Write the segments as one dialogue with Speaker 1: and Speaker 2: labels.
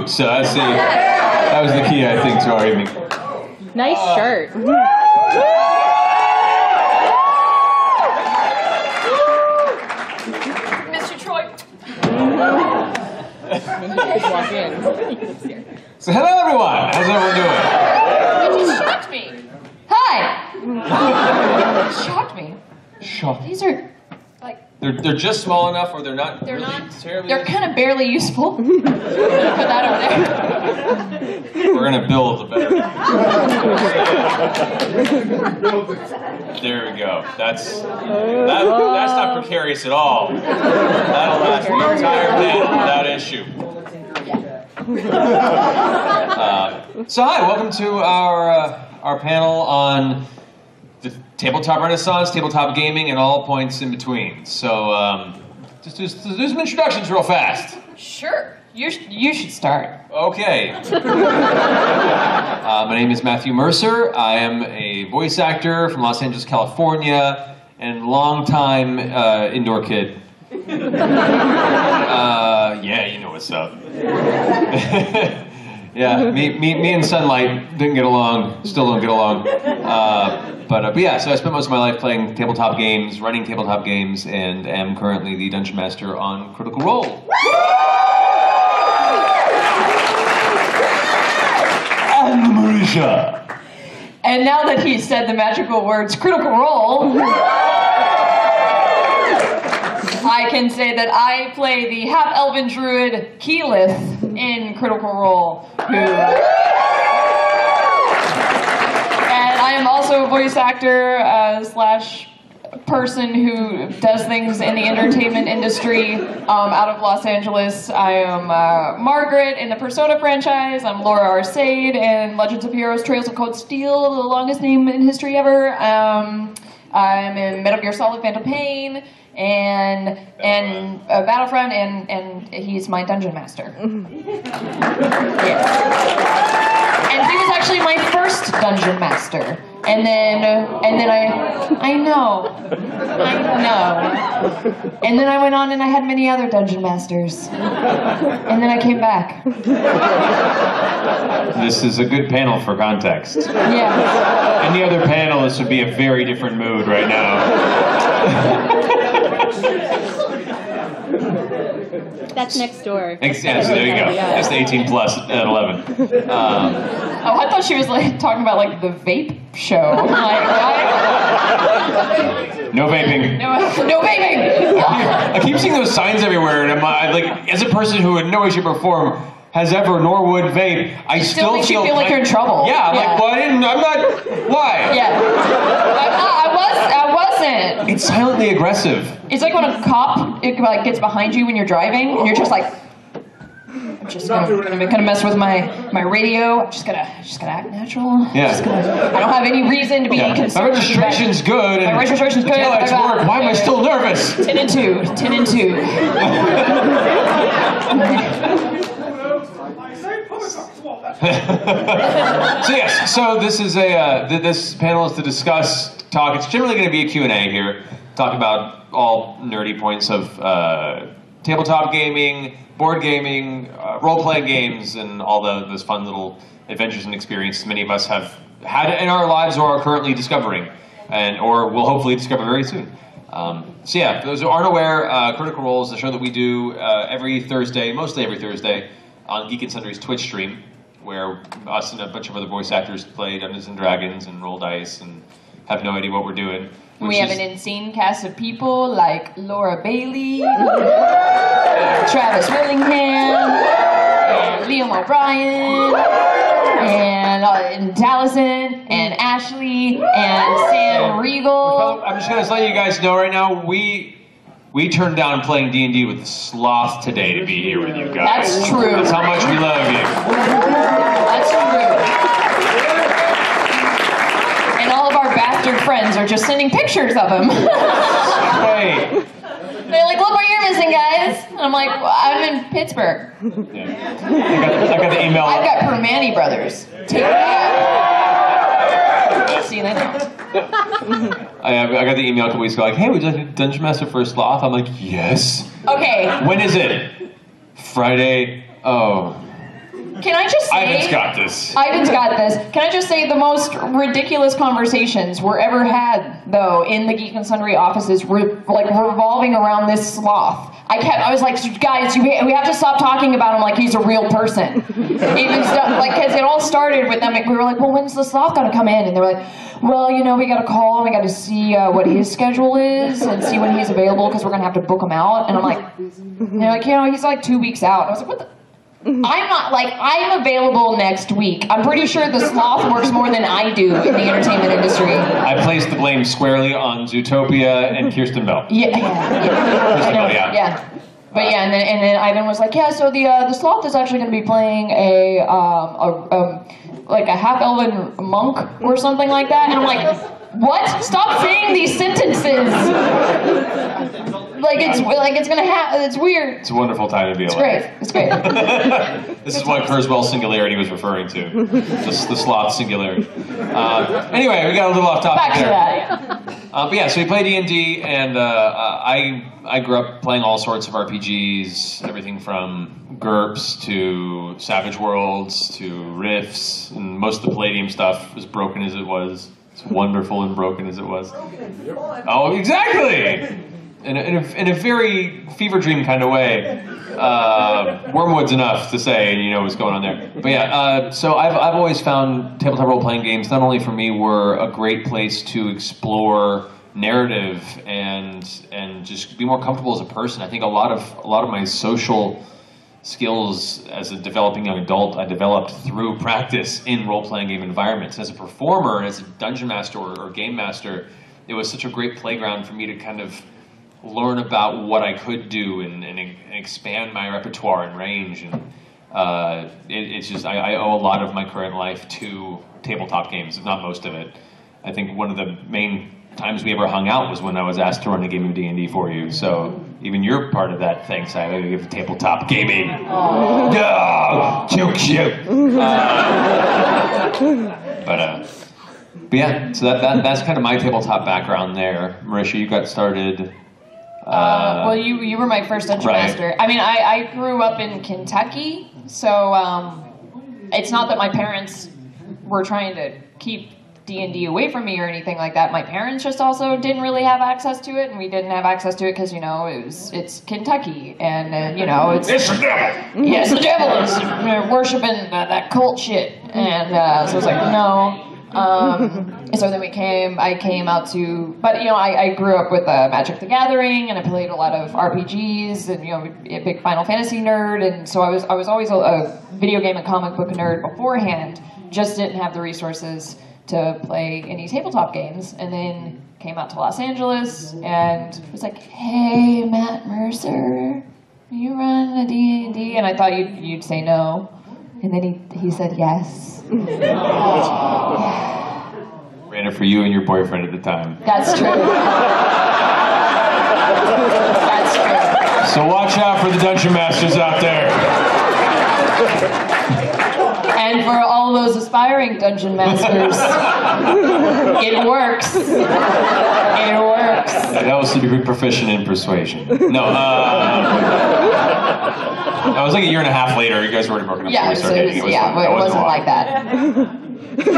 Speaker 1: We just got food, so that's the that was the key, I think, to our evening.
Speaker 2: Nice shirt.
Speaker 3: Mr. Troy.
Speaker 2: Just walk in.
Speaker 1: So hello, everyone. How's everyone doing?
Speaker 3: You just shocked me. Hi. shocked me.
Speaker 1: Shocked.
Speaker 3: These are like
Speaker 1: They're they're just small enough, or they're not.
Speaker 3: they're
Speaker 1: really
Speaker 3: not.
Speaker 1: Terribly
Speaker 3: They're kind of barely useful. Put that over there.
Speaker 1: We're gonna build a better. there we go. That's that, that's not precarious at all. That'll last the entire day without issue. Uh, so hi, welcome to our uh, our panel on the tabletop renaissance, tabletop gaming, and all points in between. So um, just, just do some introductions real fast.
Speaker 3: Sure. You sh- you should start.
Speaker 1: Okay. uh, my name is Matthew Mercer. I am a voice actor from Los Angeles, California, and longtime uh, indoor kid. Uh, yeah, you know what's up. yeah, me, me, me and Sunlight didn't get along, still don't get along. Uh, but, uh, but yeah, so I spent most of my life playing tabletop games, running tabletop games, and am currently the Dungeon Master on Critical Role. And Marisha.
Speaker 3: And now that he said the magical words critical role, I can say that I play the half elven druid Keyleth in Critical Role, who. And I am also a voice actor uh, slash person who does things in the entertainment industry um, out of Los Angeles. I am uh, Margaret in the Persona franchise. I'm Laura Arseid in Legends of Heroes Trails of Cold Steel, the longest name in history ever. Um, I'm in Metal Gear Solid Phantom Pain and and uh, Battlefront, and and he's my dungeon master. yes. And he was actually my first dungeon master. And then and then I I know. I know. And then I went on and I had many other dungeon masters. And then I came back.
Speaker 1: This is a good panel for context.
Speaker 3: Yeah.
Speaker 1: Any other panelist would be a very different mood right now.
Speaker 2: That's next door.
Speaker 1: Thanks, yeah, so there you go. That's the 18 plus at 11. Um,
Speaker 3: Oh, I thought she was like talking about like the vape show. Like, what?
Speaker 1: no vaping.
Speaker 3: No, no vaping.
Speaker 1: I keep seeing those signs everywhere, and I'm I, like, as a person who in no way, shape, or form has ever nor would vape, I
Speaker 3: Still
Speaker 1: still,
Speaker 3: makes you
Speaker 1: feel
Speaker 3: feel like you're in trouble.
Speaker 1: Yeah, I'm
Speaker 3: Yeah.
Speaker 1: like, well, I didn't. I'm not. Why?
Speaker 3: Yeah. I'm not, I was. I wasn't.
Speaker 1: It's silently aggressive.
Speaker 3: It's like when a cop it, like gets behind you when you're driving, and you're just like, I'm just gonna, gonna, gonna mess with my my radio. I'm just gonna just gonna act natural.
Speaker 1: Yeah.
Speaker 3: Just gonna, I don't have any reason to be
Speaker 1: Yeah. My
Speaker 3: concerned.
Speaker 1: registration's good. And
Speaker 3: My registration's good.
Speaker 1: Until it's work. Why am I still nervous?
Speaker 3: Ten and two. Ten and two.
Speaker 1: so yes, so this is a uh, th- this panel is to discuss talk. It's generally going to be a Q and A here. Talk about all nerdy points of uh, tabletop gaming, board gaming, uh, role playing games, and all the, those fun little adventures and experiences many of us have had in our lives or are currently discovering, and or will hopefully discover very soon. Um, so yeah, for those who aren't aware, uh, Critical Role is the show that we do uh, every Thursday, mostly every Thursday, on Geek and Sundry's Twitch stream, where us and a bunch of other voice actors play Dungeons and Dragons and roll dice and have no idea what we're doing.
Speaker 3: We have
Speaker 1: is-
Speaker 3: an insane cast of people like Laura Bailey, Travis Willingham, and Liam O'Brien, and, uh, and and Ashley, and Sam Riegel.
Speaker 1: I'm just gonna let you guys know right now, we we turned down playing D and D with sloth today to be here with you guys.
Speaker 3: That's true.
Speaker 1: That's how much we love you.
Speaker 3: That's true. And all of our bastard friends are just sending pictures of him.
Speaker 1: Hey.
Speaker 3: They're like, look what you're missing, guys. And I'm like, well, I'm in Pittsburgh.
Speaker 1: Yeah. I, got, I got the email.
Speaker 3: I've got Primanti Brothers. Take out. See, they know.
Speaker 1: I, I got the email a couple weeks ago, like, hey, would you like Dungeon Master for a sloth? I'm like, yes.
Speaker 3: Okay,
Speaker 1: When is it? Friday. Oh,
Speaker 3: can I just say?
Speaker 1: Ivan's got this.
Speaker 3: Ivan's got this. Can I just say the most ridiculous conversations were ever had though in the Geek and Sundry offices were like revolving around this sloth. I kept, I was like, guys, you, we have to stop talking about him like he's a real person. Even stuff like, because it all started with them. We were like, well, when's the sloth gonna come in? And they were like, well, you know, we got to call him. We got to see uh, what his schedule is and see when he's available because we're gonna have to book him out. And I'm like, and they're like, you know, he's like two weeks out. And I was like, what the. I'm not like I'm available next week. I'm pretty sure the sloth works more than I do in the entertainment industry.
Speaker 1: I placed the blame squarely on Zootopia and Kristen Bell.
Speaker 3: Yeah, yeah, yeah. Know,
Speaker 1: Oh, yeah.
Speaker 3: yeah. But yeah, and then and then Ivan was like, yeah. So the uh, the sloth is actually going to be playing a um a um like a half elven monk or something like that, and I'm like, what? Stop saying these sentences. Like it's like it's gonna happen. It's weird.
Speaker 1: It's a wonderful time to be alive.
Speaker 3: It's
Speaker 1: alive.
Speaker 3: great. It's great.
Speaker 1: this is what Kurzweil singularity was referring to. the, the sloth singularity. Uh, anyway, we got a little off topic
Speaker 3: Back to
Speaker 1: there.
Speaker 3: that. Yeah.
Speaker 1: Uh, but yeah, so we play D and D, and uh, uh, I I grew up playing all sorts of RPGs, everything from GURPS to Savage Worlds to Rifts, and most of the Palladium stuff, as broken as it was, as wonderful and broken as it was. Oh, exactly. In a, in a, in a very fever dream kind of way. Uh, Wormwood's enough to say, and you know what's going on there. But yeah, uh, so I've, I've always found tabletop role playing games, not only for me, were a great place to explore narrative and and just be more comfortable as a person. I think a lot of a lot of my social skills as a developing young adult I developed through practice in role playing game environments. As a performer and as a dungeon master or, or game master, it was such a great playground for me to kind of learn about what I could do and, and, and expand my repertoire and range. And uh, it, it's just, I, I owe a lot of my current life to tabletop games, if not most of it. I think one of the main times we ever hung out was when I was asked to run a game of D&D for you. So even you're part of that thanks. I gotta give tabletop gaming. Oh, too cute. Uh, but, uh, but yeah, so that, that that's kind of my tabletop background there. Marisha, you got started.
Speaker 3: Uh, well, you you were my first dungeon
Speaker 1: right.
Speaker 3: master. I mean, I, I grew up in Kentucky, so um, it's not that my parents were trying to keep D and D away from me or anything like that. My parents just also didn't really have access to it, and we didn't have access to it because you know it was it's Kentucky, and uh, you know it's
Speaker 1: It's the devil.
Speaker 3: yes, the devil is worshiping uh, that cult shit, and uh, so it's like, no. Um, so then we came. I came out to, but you know, I, I grew up with uh, Magic the Gathering, and I played a lot of RPGs, and you know, a big Final Fantasy nerd, and so I was I was always a, a video game and comic book nerd beforehand. Just didn't have the resources to play any tabletop games, and then came out to Los Angeles and was like, "Hey, Matt Mercer, you run a D&D?" And I thought you'd, you'd say no. And then he, he said yes.
Speaker 1: Ran it for you and your boyfriend at the time.
Speaker 3: That's true. That's true.
Speaker 1: So watch out for the dungeon masters out there.
Speaker 3: And for all those aspiring dungeon masters, it works. It works.
Speaker 1: That helps to be proficient in persuasion. No, uh, I was like a year and a half later. You guys were already broken up.
Speaker 3: Yeah,
Speaker 1: so
Speaker 3: so
Speaker 1: we
Speaker 3: it
Speaker 1: started dating.
Speaker 3: was, yeah, it wasn't, like that.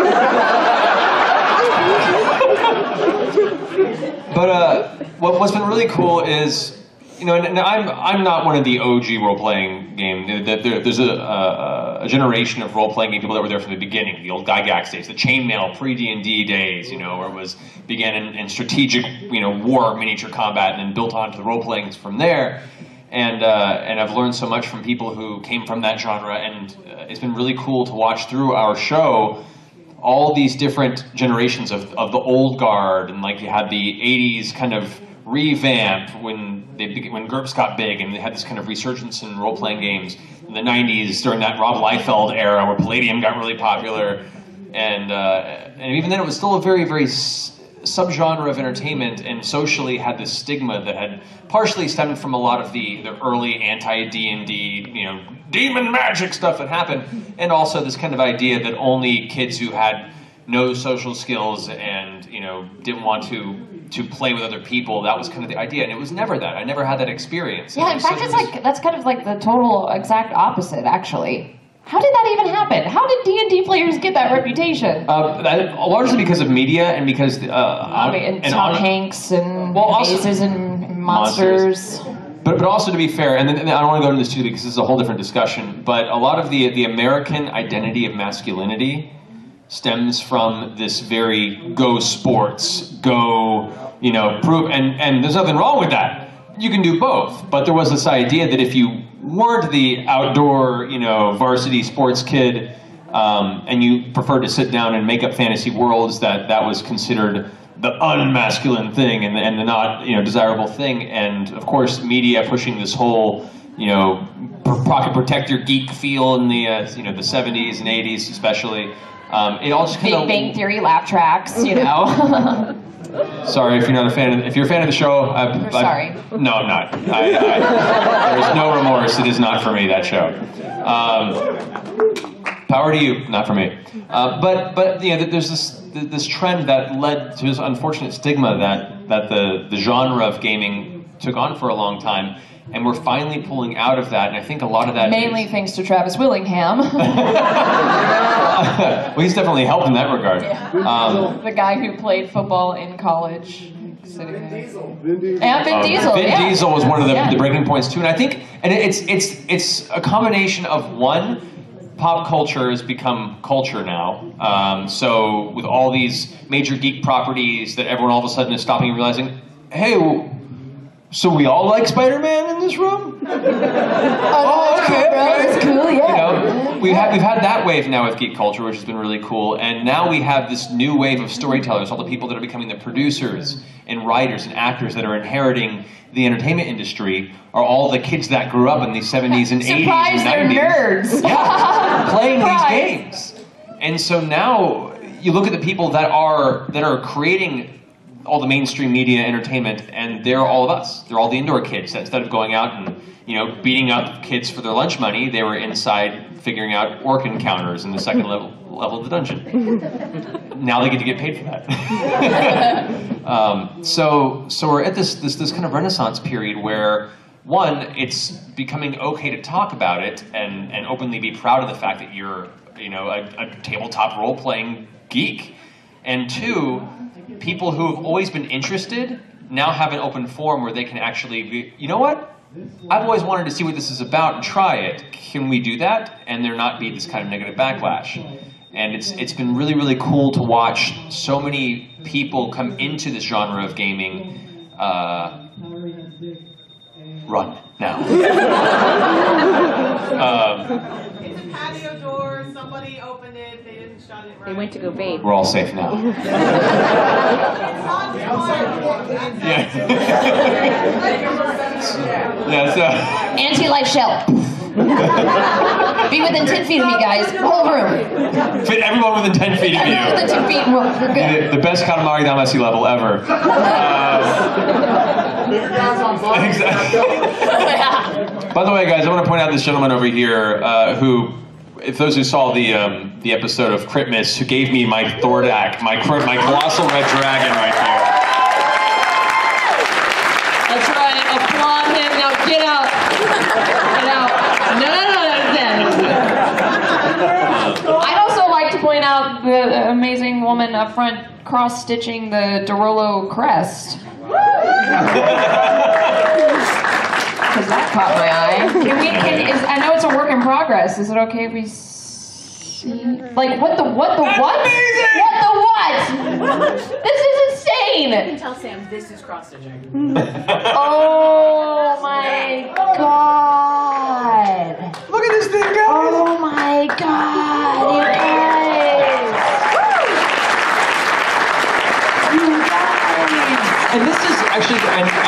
Speaker 1: But uh, what, what's been really cool is, you know, and, and I'm I'm not one of the OG role playing game. There, there- there's a, a, a generation of role playing game people that were there from the beginning, the old Gygax days, the chainmail pre D and D days, you know, where it was began in, in strategic, you know, war miniature combat and then built onto the role playing from there. And uh, and I've learned so much from people who came from that genre, and uh, it's been really cool to watch through our show all these different generations of, of the old guard, and like you had the '80s kind of revamp when they when GURPS got big, and they had this kind of resurgence in role playing games. In the '90s during that Rob Liefeld era where Palladium got really popular, and uh, and even then it was still a very very subgenre of entertainment, and socially had this stigma that had partially stemmed from a lot of the the early anti D and D you know demon magic stuff that happened, and also this kind of idea that only kids who had no social skills and you know didn't want to to play with other people. That was kind of the idea, and it was never that. I never had that experience.
Speaker 3: Yeah, in fact, it's like that's kind of like the total exact opposite, actually. How did that even happen? How did D and D players get that reputation?
Speaker 1: Uh, that, largely because of media and because uh,
Speaker 3: I mean, and, Tom
Speaker 1: on-
Speaker 3: Hanks and
Speaker 1: Well,
Speaker 3: Mazes and
Speaker 1: Monsters.
Speaker 3: monsters.
Speaker 1: But, but also to be fair, and, then, and I don't want to go into this too because this is a whole different discussion. But a lot of the the American identity of masculinity stems from this very go sports, go you know prove, and and there's nothing wrong with that. You can do both. But there was this idea that if you weren't the outdoor you know varsity sports kid, um, and you preferred to sit down and make up fantasy worlds, that that was considered the unmasculine thing and the, and the not you know desirable thing. And of course, media pushing this whole you know pr- pocket protect your geek feel in the uh, you know the 70s and 80s especially. Um, it all just kind
Speaker 3: Big Bang Theory laugh tracks, you know.
Speaker 1: Sorry if you're not a fan. Of, if you're a fan of the show, I, I,
Speaker 3: sorry.
Speaker 1: No, I'm not. I, I, there's no remorse. It is not for me. That show. Um, power to you, not for me. Uh, but but yeah, there's this this trend that led to this unfortunate stigma that that the the genre of gaming took on for a long time, and we're finally pulling out of that. And I think a lot of that
Speaker 3: Mainly thanks to Travis Willingham,
Speaker 1: well, he's definitely helped in that regard. Um,
Speaker 3: the guy who played football in college. Sitting there.
Speaker 4: Diesel.
Speaker 3: And Vin
Speaker 1: Um,
Speaker 3: Diesel.
Speaker 1: Vin
Speaker 3: yeah.
Speaker 1: Diesel was one of the,
Speaker 3: Yeah.
Speaker 1: the breaking points too, and I think, and it's it's it's a combination of one, pop culture has become culture now. Um, so with all these major geek properties, that everyone all of a sudden is stopping and realizing, hey. w- So we all like Spider-Man in this room? oh, okay, okay.
Speaker 3: That's cool, yeah.
Speaker 1: You know, we've had, we've had that wave now with geek culture, which has been really cool. And now we have this new wave of storytellers, all the people that are becoming the producers and writers and actors that are inheriting the entertainment industry are all the kids that grew up in the 70s and 80s
Speaker 3: Surprise,
Speaker 1: and
Speaker 3: they're
Speaker 1: 90s.
Speaker 3: nerds.
Speaker 1: Yeah, playing these games. And so now you look at the people that are that are creating all the mainstream media entertainment, and they're all of us. They're all the indoor kids. That instead of going out and you know beating up kids for their lunch money, they were inside figuring out orc encounters in the second level level of the dungeon. now they get to get paid for that. um, so so we're at this this this kind of renaissance period where one, it's becoming okay to talk about it and, and openly be proud of the fact that you're, you know, a, a tabletop role playing geek. And two, people who have always been interested now have an open forum where they can actually be, you know what? I've always wanted to see what this is about and try it. Can we do that? And there not be this kind of negative backlash. And it's it's been really really cool to watch so many people come into this genre of gaming. Uh, run now. um,
Speaker 5: It's a patio door, somebody opened it, they didn't shut it right.
Speaker 2: They went to go vape.
Speaker 1: we're all safe now.
Speaker 5: It's on fire.
Speaker 1: Yeah. yeah. So.
Speaker 3: Anti-life shell. Be within 10 feet of me, guys. Whole room.
Speaker 1: Fit everyone within 10 feet of
Speaker 3: Within
Speaker 1: you.
Speaker 3: 10 feet, and we're, we're good.
Speaker 1: The, the best Katamari Damacy level ever. Uh, exactly. By the way, guys, I want to point out this gentleman over here uh, who, if those who saw the um, the episode of Critmas, who gave me my Thordak, my my colossal red dragon right there.
Speaker 3: That's right. Applaud him. Now get out. Get out. No, no, no, no, no. I'd also like to point out the amazing woman up front cross stitching the de Rolo crest. Because that caught my eye. Can we? Can, is, I know it's a work in progress. Is it okay if we see? Like what the what the what? What the what? This is insane.
Speaker 6: Tell Sam this is cross stitching.
Speaker 3: Oh my god!
Speaker 1: Look at this thing, guys.
Speaker 3: Oh my god, you guys! You guys!
Speaker 1: And this is actually, and I'll, I'll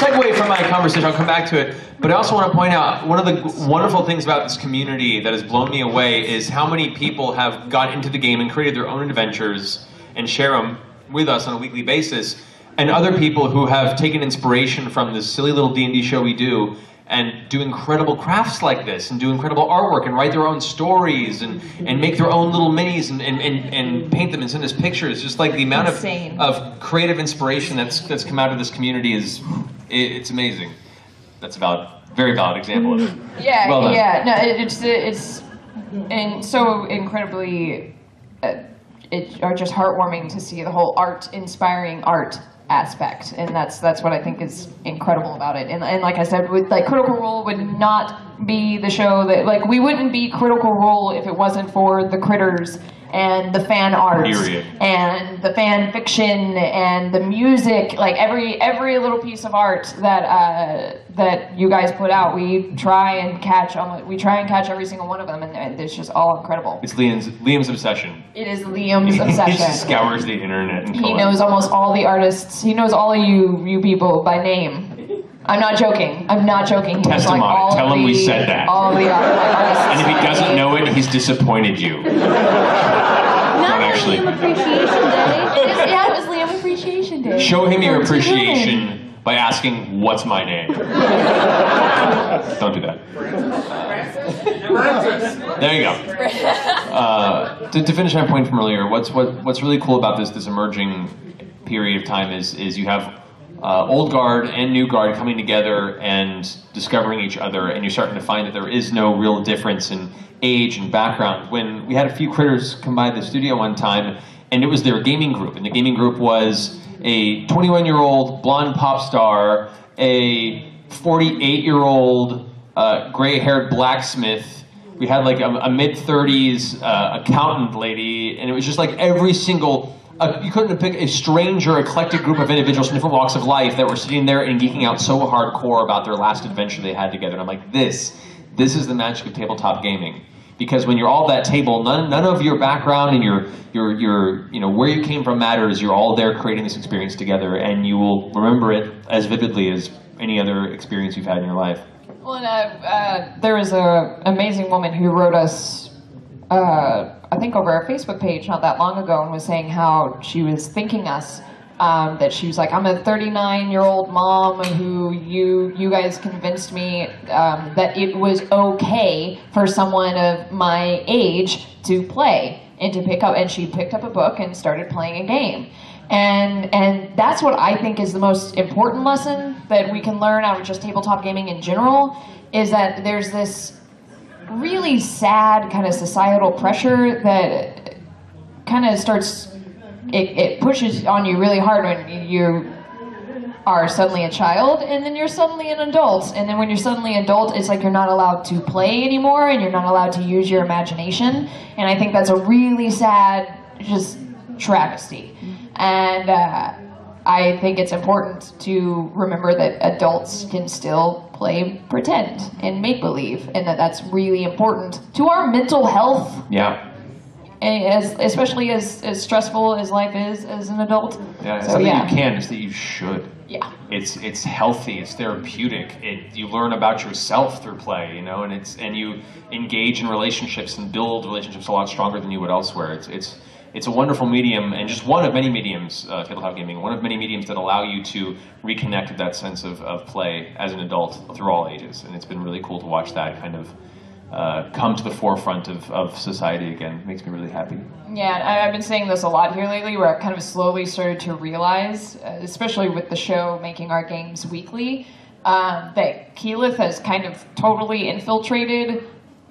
Speaker 1: segue from my conversation. I'll come back to it. But I also want to point out one of the wonderful things about this community that has blown me away is how many people have got into the game and created their own adventures and share them with us on a weekly basis, and other people who have taken inspiration from this silly little D and D show we do and do incredible crafts like this and do incredible artwork and write their own stories and, and make their own little minis and, and, and, and paint them and send us pictures. Just like the amount of,
Speaker 3: Insane.
Speaker 1: of creative inspiration that's, that's come out of this community is it, it's amazing. That's a valid, very valid example of it.
Speaker 3: Yeah,
Speaker 1: Well
Speaker 3: yeah. No, it, it's it's and so incredibly, uh, it are just heartwarming to see the whole art, inspiring art aspect, and that's that's what I think is incredible about it. And, and like I said, with like Critical Role would not be the show that like we wouldn't be Critical Role if it wasn't for the critters and the fan art
Speaker 1: Period.
Speaker 3: and the fan fiction and the music like every every little piece of art that uh, that you guys put out we try and catch almost, we try and catch every single one of them and, it's just all incredible.
Speaker 1: It's Liam's, Liam's obsession.
Speaker 3: it is liam's obsession.
Speaker 1: he just scours the internet and
Speaker 3: he knows almost all the artists. He knows all of you you people by name I'm not joking. I'm not joking. He
Speaker 1: Test him
Speaker 3: like,
Speaker 1: on it. Tell
Speaker 3: of
Speaker 1: him we said that.
Speaker 3: All of the artists.
Speaker 1: And if he doesn't know it, he's disappointed you.
Speaker 2: Not
Speaker 1: actually-
Speaker 2: Liam Appreciation Day.
Speaker 3: It is- yeah, it was Liam Appreciation Day.
Speaker 1: Show him your
Speaker 3: That's what you're doing.
Speaker 1: appreciation by asking, "What's my name?" Don't do that. There you go. Uh, to, to finish my point from earlier, what's what, what's really cool about this this emerging period of time is is you have uh, old guard and new guard coming together and discovering each other, and you're starting to find that there is no real difference in age and background. When we had a few critters come by the studio one time, and it was their gaming group, and the gaming group was a 21 year old blonde pop star, a 48 year old uh, gray haired blacksmith we had like a, a mid 30s uh, accountant lady, and it was just like every single. Uh, you couldn't have picked a stranger, eclectic group of individuals from different walks of life that were sitting there and geeking out so hardcore about their last adventure they had together. And I'm like, this, this is the magic of tabletop gaming. Because when you're all at that table, none, none of your background and your, your, your, you know, where you came from matters. You're all there creating this experience together, and you will remember it as vividly as any other experience you've had in your life.
Speaker 3: Well, and, uh, uh, there was a amazing woman who wrote us, uh, I think, over our Facebook page not that long ago, and was saying how she was thanking us. Um, that she was like, I'm a 39 year old mom who you you guys convinced me um, that it was okay for someone of my age to play and to pick up. And she picked up a book and started playing a game. And and that's what I think is the most important lesson that we can learn out of just tabletop gaming in general is that there's this really sad kind of societal pressure that kind of starts it, it pushes on you really hard when you are suddenly a child and then you're suddenly an adult. And then when you're suddenly adult it's like you're not allowed to play anymore and you're not allowed to use your imagination. And i think that's a really sad just travesty. And uh, i think it's important to remember that adults can still play pretend and make believe and that that's really important to our mental health
Speaker 1: Yeah.
Speaker 3: as especially as, as stressful as life is as an adult.
Speaker 1: Yeah, it's
Speaker 3: so
Speaker 1: not that you can, it's that you should.
Speaker 3: yeah,
Speaker 1: It's it's healthy, it's therapeutic. It you learn about yourself through play, you know, and it's and you engage in relationships and build relationships a lot stronger than you would elsewhere. It's it's it's a wonderful medium and just one of many mediums, uh, tabletop gaming, one of many mediums that allow you to reconnect with that sense of, of play as an adult through all ages. And it's been really cool to watch that kind of uh, come to the forefront of, of society again. It makes me really happy.
Speaker 3: yeah. I've been saying this a lot here lately, where I've kind of slowly started to realize, uh, especially with the show making our games weekly, um, that Keyleth has kind of totally infiltrated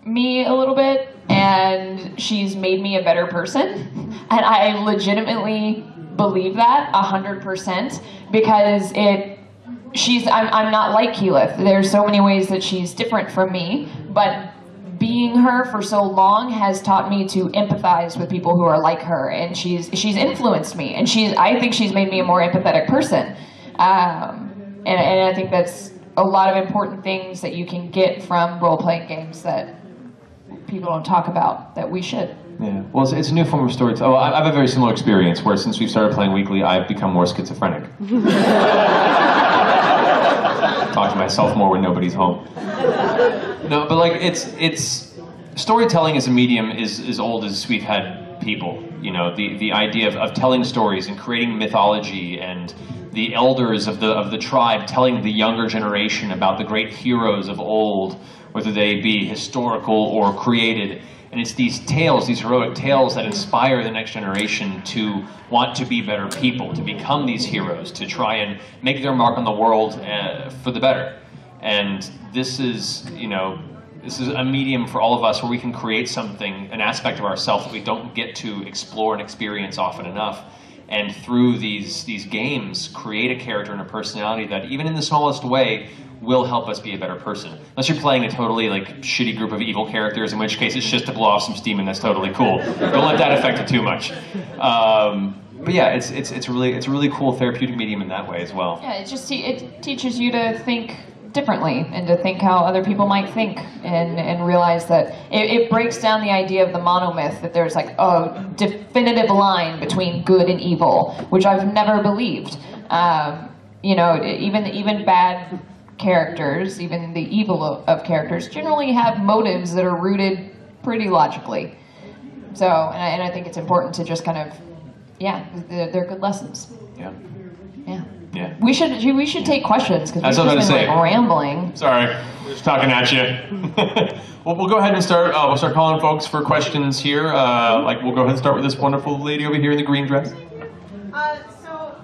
Speaker 3: me a little bit, and she's made me a better person, and I legitimately believe that a hundred percent because it she's I'm, I'm not like Keyleth. There's so many ways that she's different from me, but being her for so long has taught me to empathize with people who are like her, and she's she's influenced me, and she's I think she's made me a more empathetic person, um, and and I think that's a lot of important things that you can get from role playing games that people don't talk about that we should.
Speaker 1: Yeah, mm. well, it's, it's a new form of storytelling. Oh, I I have a very similar experience where since we've started playing weekly, I've become more schizophrenic. Talk to myself more when nobody's home. No, but like it's it's storytelling as a medium is as old as we've had people. You know, the the idea of, of telling stories and creating mythology and the elders of the of the tribe telling the younger generation about the great heroes of old, whether they be historical or created. And it's these tales, these heroic tales, that inspire the next generation to want to be better people, to become these heroes, to try and make their mark on the world uh, for the better. And this is, you know, this is a medium for all of us where we can create something, an aspect of ourselves that we don't get to explore and experience often enough. And through these these games, create a character and a personality that, even in the smallest way, will help us be a better person. Unless you're playing a totally like shitty group of evil characters, in which case it's just to blow off some steam and that's totally cool. Don't let that affect it too much. Um, but yeah, it's it's it's really it's a really cool therapeutic medium in that way as well.
Speaker 3: Yeah, it just te- it teaches you to think differently and to think how other people might think and, and realize that it, it breaks down the idea of the monomyth that there's like a definitive line between good and evil, which I've never believed. Um, you know, even even bad characters, even the evil of, of characters, generally have motives that are rooted pretty logically. So, and I, and I think it's important to just kind of, yeah, they're, they're good lessons.
Speaker 1: Yeah.
Speaker 3: Yeah.
Speaker 1: Yeah.
Speaker 3: We should we should take questions because we've just been
Speaker 1: was
Speaker 3: like
Speaker 1: gonna say.
Speaker 3: rambling.
Speaker 1: Sorry, just talking at you. well, we'll go ahead and start. Uh, we'll start calling folks for questions here. Uh, like, we'll go ahead and start with this wonderful lady over here in the green dress.
Speaker 5: Uh, so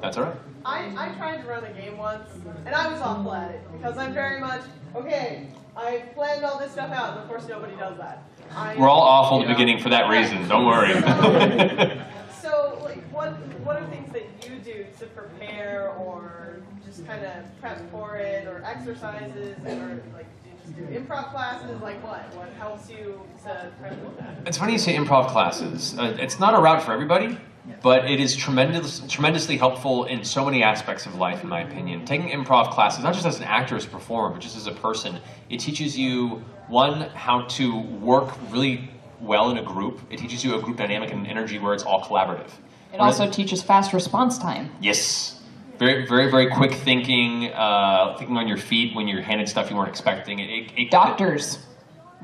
Speaker 1: That's all right.
Speaker 5: I, I tried to run a game once, and I was awful at it because I'm very much okay. I planned all this stuff out, and of course nobody does that. I,
Speaker 1: We're all awful at the beginning for that reason. Don't worry.
Speaker 5: So, like, what what are things that you do to prepare, or just kind of prep for it, or exercises, or like do you just do improv classes? Like what? What helps you to prep for that?
Speaker 1: It's funny you say improv classes. Uh, it's not a route for everybody, but it is tremendous, tremendously helpful in so many aspects of life, in my opinion. Taking improv classes, not just as an actor, as a performer, but just as a person, it teaches you one how to work really well in a group. It teaches you a group dynamic and energy where it's all collaborative.
Speaker 3: It also teaches fast response time.
Speaker 1: Yes. Very, very, very quick thinking, uh, thinking on your feet when you're handed stuff you weren't expecting. It, it, it-
Speaker 3: Doctors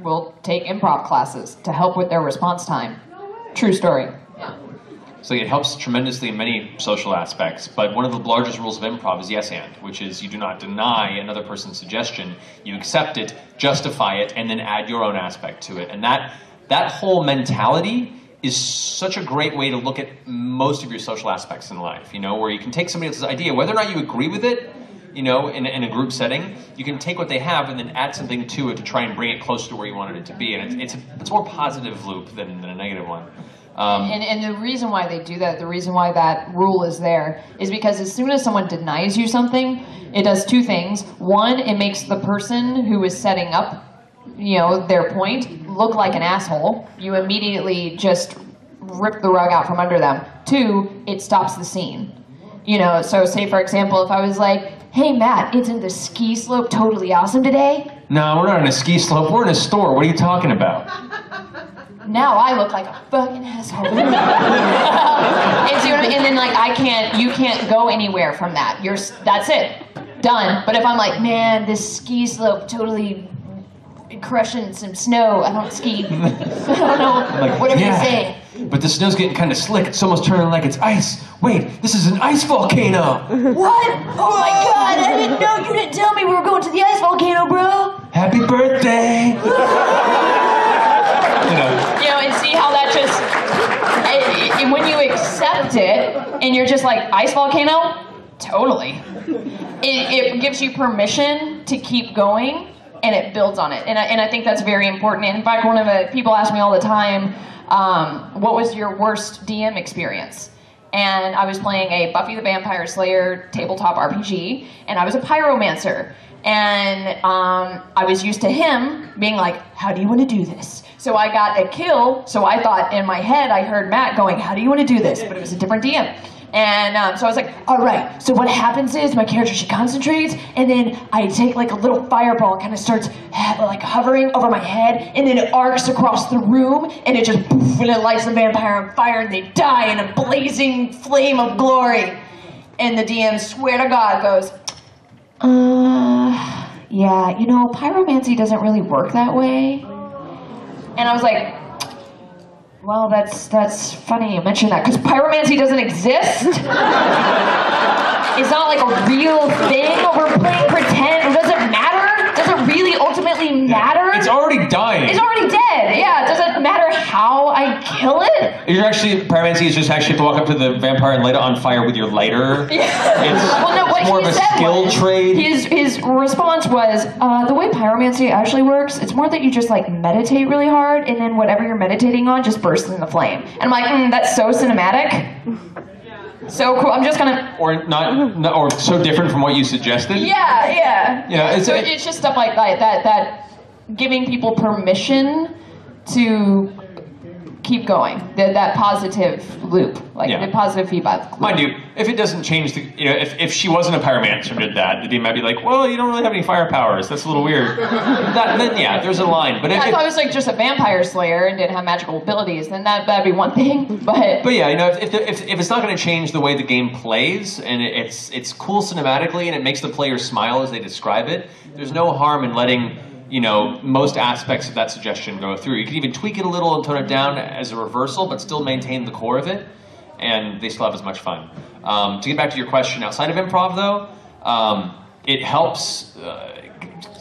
Speaker 3: will take improv classes to help with their response time. True story.
Speaker 1: So it helps tremendously in many social aspects, but one of the largest rules of improv is yes and, which is you do not deny another person's suggestion, you accept it, justify it, and then add your own aspect to it. And that that whole mentality is such a great way to look at most of your social aspects in life, you know, where you can take somebody else's idea, whether or not you agree with it, you know, in, in a group setting, you can take what they have and then add something to it to try and bring it closer to where you wanted it to be. And it's, it's, a, it's a more positive loop than, than a negative one. Um,
Speaker 3: And, and the reason why they do that, the reason why that rule is there, is because as soon as someone denies you something, it does two things. One, it makes the person who is setting up, you know, their point look like an asshole. You immediately just rip the rug out from under them. Two, it stops the scene. You know, so say for example, if I was like, "Hey Matt, isn't the ski slope totally awesome today?"
Speaker 1: No, we're not on a ski slope. We're in a store. What are you talking about?
Speaker 3: Now I look like a fucking asshole. and, see what I mean? and then like I can't, you can't go anywhere from that. You're, that's it, done. But if I'm like, man, this ski slope totally crushing some snow. I don't ski. I don't know.
Speaker 1: Like,
Speaker 3: Whatever
Speaker 1: yeah,
Speaker 3: you say.
Speaker 1: But the snow's getting kind of slick. It's almost turning like it's ice. Wait, this is an ice volcano.
Speaker 3: What? Oh my god! I didn't know. You didn't tell me we were going to the ice volcano, bro.
Speaker 1: Happy birthday. you know,
Speaker 3: and see how that just, it, it- when you accept it and you're just like, ice volcano? Totally. It, it gives you permission to keep going and it builds on it. And I, and I think that's very important. And in fact, one of the people ask me all the time, um, what was your worst DM experience? And I was playing a Buffy the Vampire Slayer tabletop RPG, and I was a pyromancer. And um, I was used to him being like, How do you want to do this? So I got a kill. So I thought in my head, I heard Matt going, How do you want to do this? But it was a different DM. And um, so I was like, all right, so what happens is my character, she concentrates, and then I take like a little fireball, kind of starts like hovering over my head, and then it arcs across the room, and it just poof, and it lights the vampire on fire, and they die in a blazing flame of glory. And the DM, swear to God, goes, uh, yeah, you know, pyromancy doesn't really work that way. And I was like, well, that's that's funny you mentioned that because pyromancy doesn't exist. it's not like a real thing. We're playing pretend. Does it matter? Does it really ultimately matter?
Speaker 1: It's already dying.
Speaker 3: It's already dead. Yeah. Does it matter how I kill it?
Speaker 1: You're actually pyromancy is just actually have to walk up to the vampire and light it on fire with your lighter. It's,
Speaker 3: Well, no, what
Speaker 1: it's more
Speaker 3: he
Speaker 1: of a
Speaker 3: said
Speaker 1: skill
Speaker 3: was,
Speaker 1: trade.
Speaker 3: His his response was, uh, the way pyromancy actually works, it's more that you just like meditate really hard, and then whatever you're meditating on just bursts into flame. And I'm like, mm, that's so cinematic. So cool. I'm just gonna.
Speaker 1: or not, not, or so different from what you suggested.
Speaker 3: Yeah, yeah.
Speaker 1: Yeah, it's-
Speaker 3: so it's just stuff like that. That that giving people permission to keep going. That that positive loop, like
Speaker 1: Yeah.
Speaker 3: the positive feedback. Loop.
Speaker 1: Mind you, if it doesn't change the, you know, if, if she wasn't a pyromancer and did that, the game might be like, well, you don't really have any fire powers. That's a little weird. that, then yeah, there's a line. But if
Speaker 3: I
Speaker 1: it,
Speaker 3: thought it was like just a vampire slayer and didn't have magical abilities, then that that'd be one thing. But
Speaker 1: But yeah, you know, if, if, the, if, if it's not going to change the way the game plays, and it's it's cool cinematically, and it makes the players smile as they describe it, there's no harm in letting you know most aspects of that suggestion go through. You can even tweak it a little and tone it down as a reversal, but still maintain the core of it, and they still have as much fun. Um, to get back to your question, outside of improv, though, um, it helps. Uh,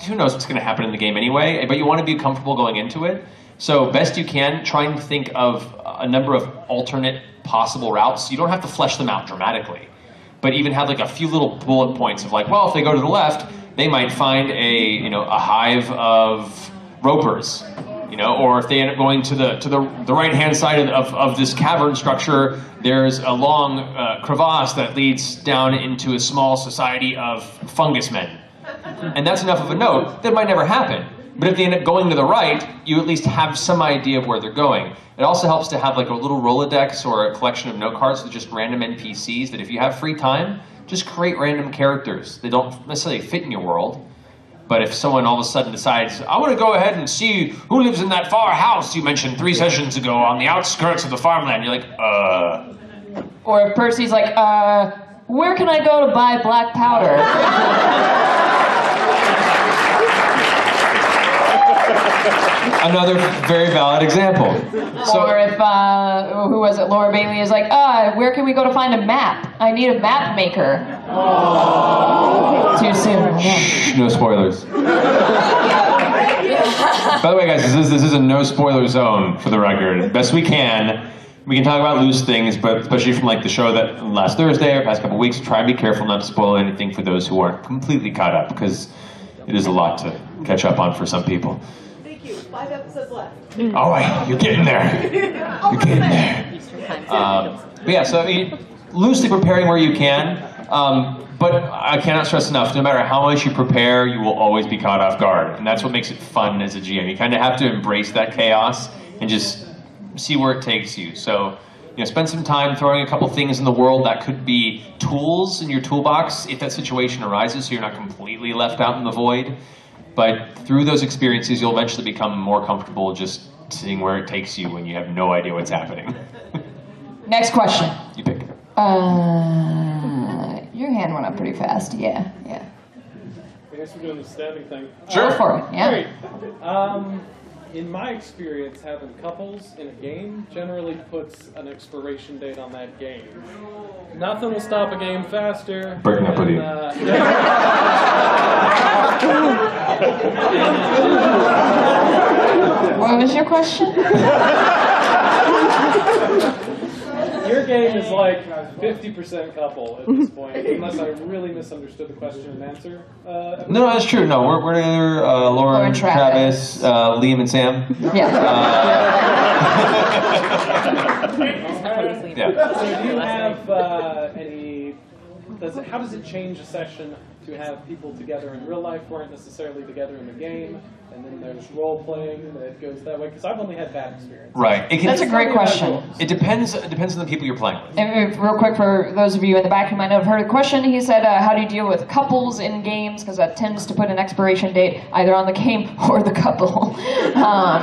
Speaker 1: who knows what's going to happen in the game anyway, but you want to be comfortable going into it. So, best you can, try and think of a number of alternate possible routes. You don't have to flesh them out dramatically, but even have like a few little bullet points of like, well, if they go to the left, they might find a you know a hive of ropers, you know, or if they end up going to the to the, the right hand side of, of, of this cavern structure, there's a long uh, crevasse that leads down into a small society of fungus men and that's enough of a note that might never happen. But if they end up going to the right, you at least have some idea of where they're going. It also helps to have like a little Rolodex or a collection of note cards with just random NPCs that if you have free time, just create random characters. They don't necessarily fit in your world. But if someone all of a sudden decides, I want to go ahead and see who lives in that far house you mentioned three sessions ago on the outskirts of the farmland, you're like, uh.
Speaker 3: or if Percy's like, uh, where can I go to buy black powder?
Speaker 1: Another very valid example. So,
Speaker 3: or if uh, who was it? Laura Bailey is like, uh, where can we go to find a map? I need a map maker. Too soon. Yeah.
Speaker 1: No spoilers. By the way, guys, this is, this is a no spoiler zone for the record. Best we can. We can talk about loose things, but especially from like the show that last Thursday or past couple weeks, try and be careful not to spoil anything for those who aren't completely caught up, because it is a lot to catch up on for some people.
Speaker 5: Thank you. Five episodes left.
Speaker 1: All right, you're getting there. You're getting there. Um, but yeah, so I mean, loosely preparing where you can. Um, but I cannot stress enough, no matter how much you prepare, you will always be caught off guard. And that's what makes it fun as a GM. You kind of have to embrace that chaos and just see where it takes you. So, you know, spend some time throwing a couple things in the world that could be tools in your toolbox if that situation arises so you're not completely left out in the void. But through those experiences, you'll eventually become more comfortable just seeing where it takes you when you have no idea what's happening.
Speaker 3: Next question.
Speaker 1: you pick.
Speaker 3: Uh, your hand went up pretty fast. Yeah, yeah.
Speaker 4: Thanks for doing the stabbing thing.
Speaker 3: Go for it. Yeah.
Speaker 4: Great. Um, in my experience, having couples in a game generally puts an expiration date on that game. Nothing will stop a game faster.
Speaker 1: Breaking up with you.
Speaker 4: uh,
Speaker 3: What was your question?
Speaker 4: your game is like 50% couple at this point, unless I really misunderstood the question and answer. Uh,
Speaker 1: No, no, that's true. No, we're, we're together. Uh, Laura,
Speaker 3: Laura and
Speaker 1: Travis,
Speaker 3: Travis.
Speaker 1: uh, Liam, and Sam.
Speaker 3: Yeah.
Speaker 1: Yeah.
Speaker 4: So do you have uh, any? Does it, how does it change a session to have people together in real life who aren't necessarily together in the game, and then there's role playing that goes that way? Because I've only had bad experience.
Speaker 1: Right. It can,
Speaker 3: That's a great question.
Speaker 1: It depends. It depends on the people you're playing with.
Speaker 3: And uh, real quick for those of you in the back who might not have heard the question, he said, uh, "How do you deal with couples in games? Because that tends to put an expiration date either on the game or the couple." um,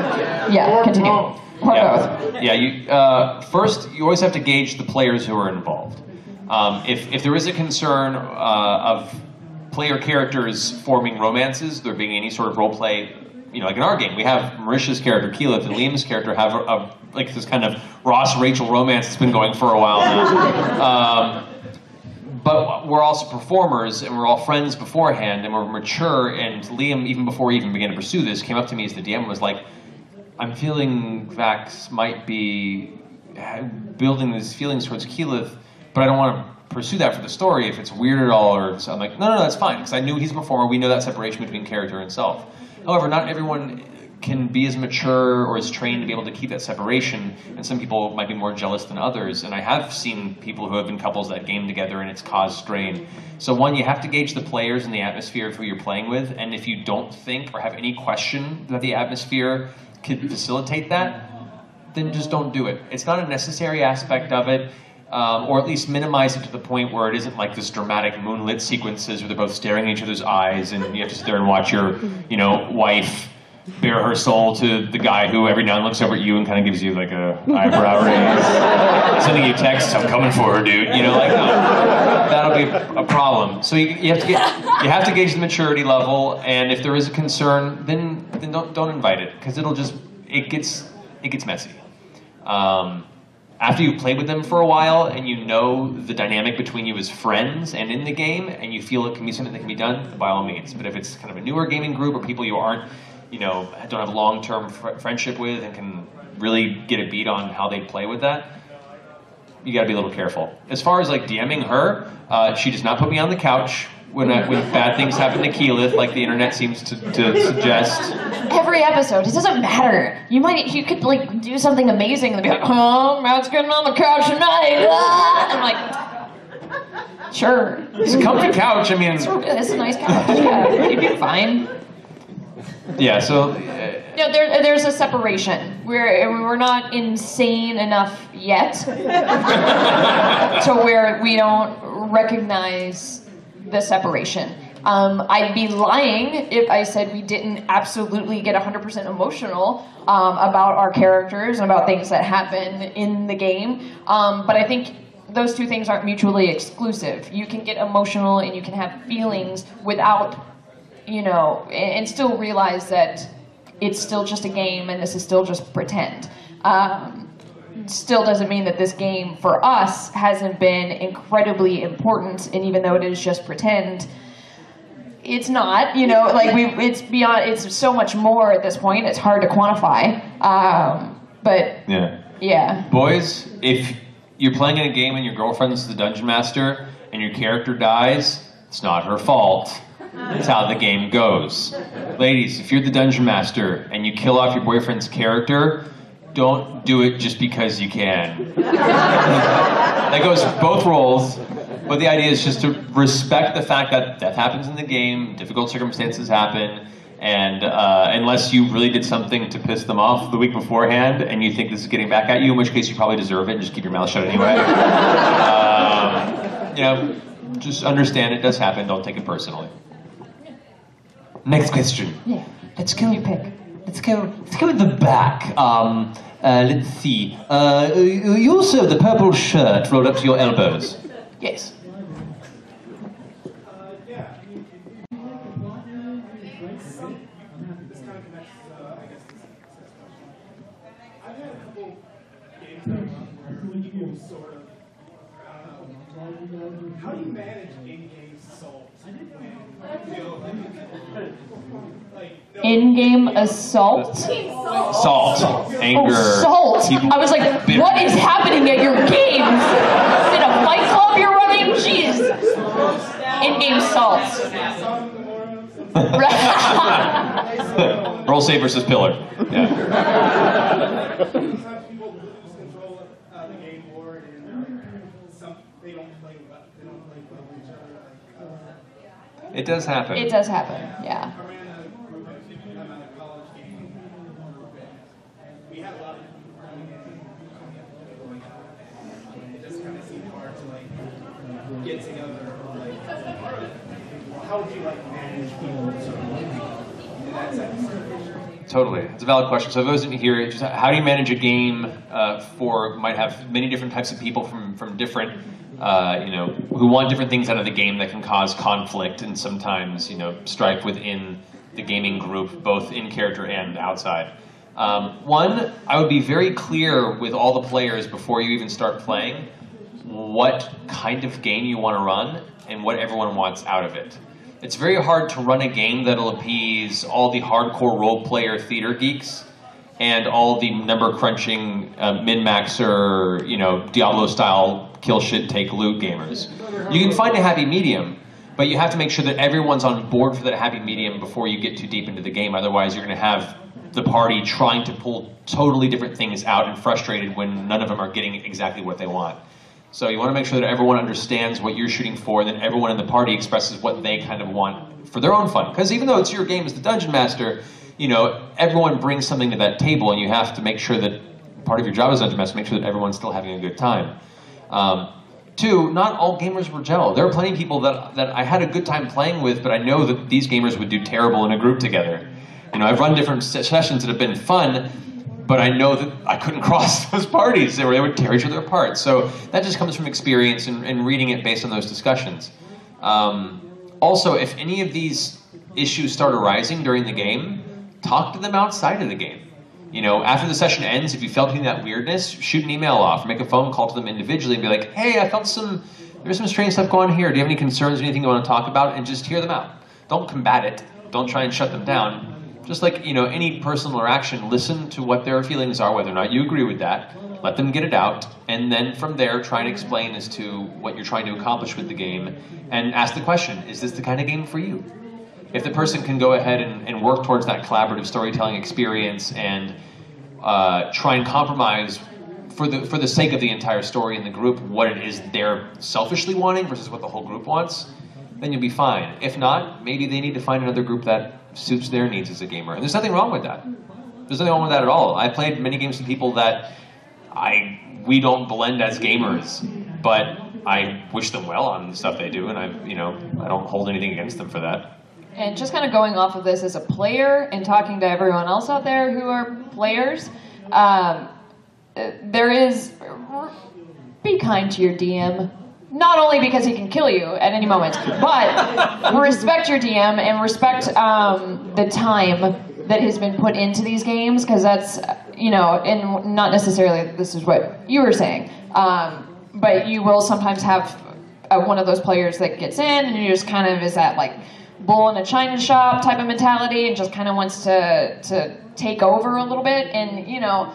Speaker 3: yeah, continue. Or both.
Speaker 1: Yeah. Yeah. You uh, first, you always have to gauge the players who are involved. Um, if if there is a concern uh, of player characters forming romances, there being any sort of role play, you know, like in our game, we have Marisha's character Keyleth and Liam's character have a, a like this kind of Ross Rachel romance that's been going for a while now. Um, but we're also performers and we're all friends beforehand and we're mature. And Liam, even before he even began to pursue this, came up to me as the DM and was like, I'm feeling Vax might be building these feelings towards Keyleth, but I don't want to pursue that for the story if it's weird at all. Or I'm like, no, no, no, that's fine because I knew he's a performer. We know that separation between character and self. However, not everyone can be as mature or as trained to be able to keep that separation, and some people might be more jealous than others. And I have seen people who have been couples that game together and it's caused strain. So one, you have to gauge the players and the atmosphere of who you're playing with, and if you don't think or have any question that the atmosphere could facilitate that, then just don't do it. It's not a necessary aspect of it. Um, or at least minimize it to the point where it isn't like this dramatic moonlit sequences where they're both staring at each other's eyes and you have to sit there and watch your, you know, wife bare her soul to the guy who every now and then looks over at you and kind of gives you like a eyebrow raise, sending you texts, "I'm coming for her, dude." You know, like no, that'll be a problem. So you, you have to get you have to gauge the maturity level, and if there is a concern, then then don't don't invite it because it'll just it gets it gets messy. Um, after you've played with them for a while and you know the dynamic between you as friends and in the game, and you feel it can be something that can be done, by all means. But if it's kind of a newer gaming group or people you aren't you know, don't have a long-term fr- friendship with and can really get a beat on how they play with that, you got to be a little careful. As far as like DMing her, uh, she does not put me on the couch when I, when bad things happen to Keyleth, like the internet seems to, to suggest.
Speaker 3: Every episode, it doesn't matter. You might, you could like do something amazing and be like, "Oh, Matt's getting on the couch tonight." Ah! I'm like, sure,
Speaker 1: It's a comfy couch. I mean,
Speaker 3: it's a nice couch. Yeah, you'd be fine.
Speaker 1: yeah. So uh,
Speaker 3: No, there, there's a separation. We're we're not insane enough yet to where we don't recognize the separation. Um, I'd be lying if I said we didn't absolutely get 100% emotional um, about our characters and about things that happen in the game. Um, but I think those two things aren't mutually exclusive. You can get emotional and you can have feelings without you know, and, still realize that it's still just a game and this is still just pretend. Um, still doesn't mean that this game for us hasn't been incredibly important, and even though it is just pretend, it's not. You know, like we, it's beyond. It's so much more at this point. It's hard to quantify. Um, but
Speaker 1: yeah.
Speaker 3: yeah,
Speaker 1: Boys, if you're playing in a game and your girlfriend's the dungeon master and your character dies, it's not her fault. It's how the game goes. Ladies, if you're the dungeon master and you kill off your boyfriend's character, don't do it just because you can. that goes both roles, but the idea is just to respect the fact that death happens in the game, difficult circumstances happen, and uh, unless you really did something to piss them off the week beforehand and you think this is getting back at you, in which case you probably deserve it and just keep your mouth shut anyway. um, you know, just understand it does happen, don't take it personally. Next question.
Speaker 3: yeah.
Speaker 7: Let's go.
Speaker 3: You pick.
Speaker 7: Let's go. Let's go at the back. Um, uh, let's see. Uh, you also have the purple shirt rolled up to your elbows.
Speaker 3: Yes.
Speaker 8: sort of, how do you manage in-game salt
Speaker 3: In-game assault.
Speaker 1: Salt, anger.
Speaker 3: Oh, salt!
Speaker 1: people-
Speaker 3: I was like,
Speaker 1: bitter-
Speaker 3: what is happening at your games? Is it a fight club you're running? Jeez. In-game salt.
Speaker 1: Roll save versus pillar. Yeah.
Speaker 8: sometimes people lose control of the game board and they don't play with, they don't play well with each other.
Speaker 1: It does happen.
Speaker 3: it does happen, yeah.
Speaker 8: I ran a group of people, I'm on a college gaming group, and we had a lot of people coming in, coming up, like, it just kind of seemed hard to like get together, like, how would you like manage people sort of in that type of situation?
Speaker 1: Totally, it's a valid question. So for those you here, just how do you manage a game uh, for might have many different types of people from from different, uh, you know, who want different things out of the game that can cause conflict and sometimes you know strife within the gaming group, both in character and outside. Um, one, I would be very clear with all the players before you even start playing what kind of game you want to run and what everyone wants out of it. It's very hard to run a game that'll appease all the hardcore role player theater geeks and all the number crunching uh, min maxer, you know, Diablo style kill shit take loot gamers. You can find a happy medium, but you have to make sure that everyone's on board for that happy medium before you get too deep into the game. Otherwise, you're going to have the party trying to pull totally different things out and frustrated when none of them are getting exactly what they want. So you want to make sure that everyone understands what you're shooting for, and then everyone in the party expresses what they kind of want for their own fun. Because even though it's your game as the dungeon master, you know everyone brings something to that table, and you have to make sure that part of your job as dungeon master make sure that everyone's still having a good time. Um, two, not all gamers were gel. There are plenty of people that that I had a good time playing with, but I know that these gamers would do terrible in a group together. You know, I've run different se- sessions that have been fun, but I know that I couldn't cross those parties. They, were, they would tear each other apart. So that just comes from experience and, and reading it based on those discussions. Um, also, if any of these issues start arising during the game, talk to them outside of the game. You know, after the session ends, if you felt any of that weirdness, shoot an email off, make a phone call to them individually, and be like, "Hey, I felt some, there's some strange stuff going on here. Do you have any concerns, or anything you want to talk about?" And just hear them out. Don't combat it. Don't try and shut them down just like you know any personal interaction listen to what their feelings are whether or not you agree with that. Let them get it out and then from there try and explain as to what you're trying to accomplish with the game and ask the question is this the kind of game for you? If the person can go ahead and, and work towards that collaborative storytelling experience and uh, try and compromise for the for the sake of the entire story and the group what it is they're selfishly wanting versus what the whole group wants then you'll be fine. If not maybe they need to find another group that suits their needs as a gamer. And there's nothing wrong with that. There's nothing wrong with that at all. I played many games with people that I we don't blend as gamers, but I wish them well on the stuff they do, and I you know I don't hold anything against them for that.
Speaker 3: And just kind of going off of this as a player and talking to everyone else out there who are players, um, there is be kind to your DM. Not only because he can kill you at any moment, but respect your DM and respect um, the time that has been put into these games because that's you know and not necessarily this is what you were saying um, but you will sometimes have uh, one of those players that gets in and you just kind of is that like bull in a china shop type of mentality and just kind of wants to to take over a little bit. And you know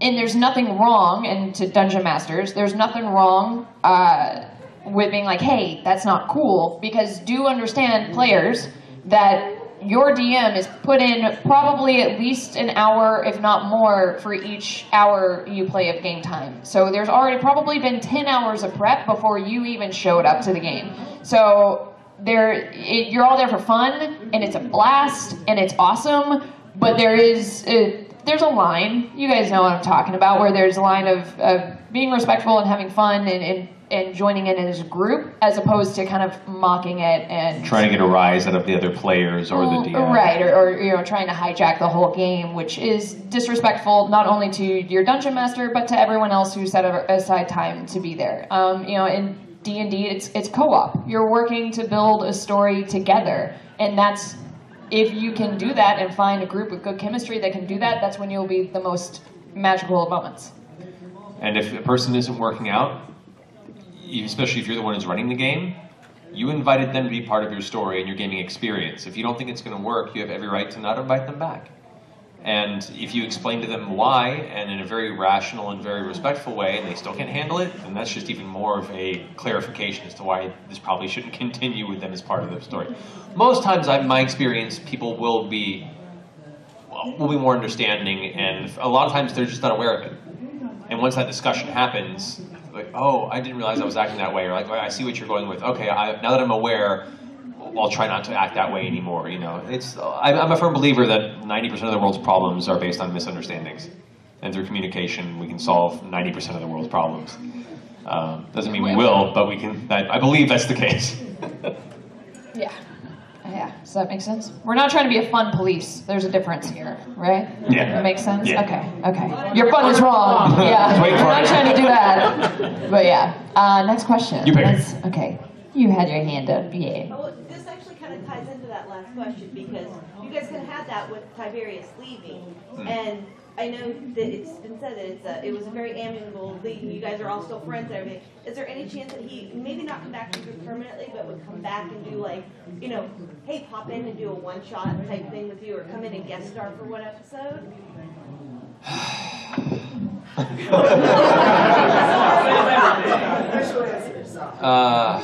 Speaker 3: and there's nothing wrong and to dungeon masters there's nothing wrong uh, with being like hey that's not cool because do understand players that your DM is put in probably at least an hour, if not more, for each hour you play of game time. So there's already probably been 10 hours of prep before you even showed up to the game. So there, you're all there for fun, and it's a blast, and it's awesome. But there is, uh, there's a line. You guys know what I'm talking about, where there's a line of, of being respectful and having fun and, and and joining in as a group as opposed to kind of mocking it and
Speaker 1: Trying to get a rise out of the other players or the DM.
Speaker 3: right or, or you know trying to hijack the whole game which is disrespectful not only to your dungeon master but to everyone else who set aside time to be there um, you know in d&d it's, it's co-op you're working to build a story together and that's if you can do that and find a group with good chemistry that can do that that's when you'll be the most magical of moments
Speaker 1: And if a person isn't working out, especially if you're the one who's running the game, you invited them to be part of your story and your gaming experience. If you don't think it's going to work, you have every right to not invite them back. And if you explain to them why, and in a very rational and very respectful way, and they still can't handle it, then that's just even more of a clarification as to why this probably shouldn't continue with them as part of the story. Most times, I, my experience, people will be will be more understanding, and a lot of times they're just not aware of it. And once that discussion happens, like, oh, I didn't realize I was acting that way, or like, oh, I see what you're going with. Okay, I, now that I'm aware, I'll try not to act that way anymore. You know, it's I'm I'm a firm believer that 90% of the world's problems are based on misunderstandings, and through communication, we can solve 90% of the world's problems. Um, doesn't mean we will, but we can. I, I believe that's the case.
Speaker 3: yeah. Yeah. Does that make sense? We're not trying to be a fun police. There's a difference here right?
Speaker 1: Yeah.
Speaker 3: that makes sense?
Speaker 1: Yeah.
Speaker 3: okay. Okay. Your fun is wrong. Yeah. We're not
Speaker 1: it.
Speaker 3: trying to do that. But yeah. Uh, next question.
Speaker 1: You pick.
Speaker 3: Let's- okay. You had your hand up. Yeah
Speaker 2: Oh, this actually kind of ties into that last question because you
Speaker 9: guys kind of had that with Tiberius leaving,
Speaker 1: Hmm.
Speaker 9: and I know that it's been said that it's a, it was a very amicable leave. You guys are all still friends and everything. Is there any chance that he maybe not come back to the group permanently, but would come back and do like, you know, hey, pop in and do a one shot type thing with you, or come in and guest star for one episode?
Speaker 1: Uh,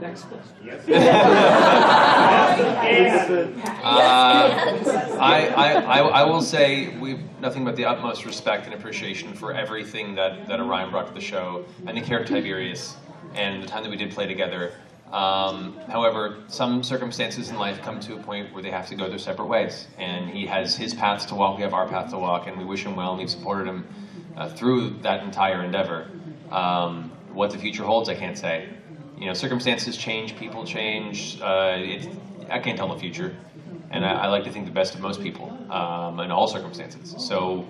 Speaker 4: Next question.
Speaker 1: Uh, I, I, I, I will say we've nothing but the utmost respect and appreciation for everything that, that Orion brought to the show and the care of Tiberius and the time that we did play together. Um, however, some circumstances in life come to a point where they have to go their separate ways. And he has his paths to walk, we have our path to walk, and we wish him well and we've supported him uh, through that entire endeavor. Um, what the future holds, I can't say. You know, circumstances change, people change. Uh, I can't tell the future and I, I like to think the best of most people um, in all circumstances. So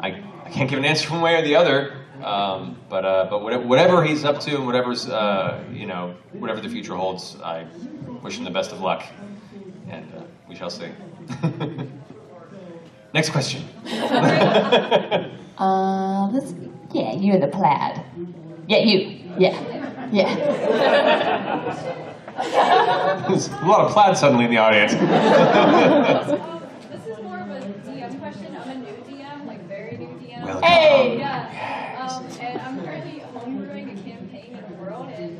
Speaker 1: I, I can't give an answer one way or the other, um, but uh, but whatever, whatever he's up to and whatever's uh, you know whatever the future holds, I wish him the best of luck, and uh, we shall see. Next question.
Speaker 2: Uh, let's. Yeah, you're the plaid. Yeah, you. Yeah, yeah.
Speaker 1: There's a lot of plaid suddenly in the audience.
Speaker 10: This is more of a DM question. I'm a new DM, like very new DM.
Speaker 1: Welcome.
Speaker 2: Hey!
Speaker 10: Yeah. Um, and I'm currently homebrewing a campaign in a world. And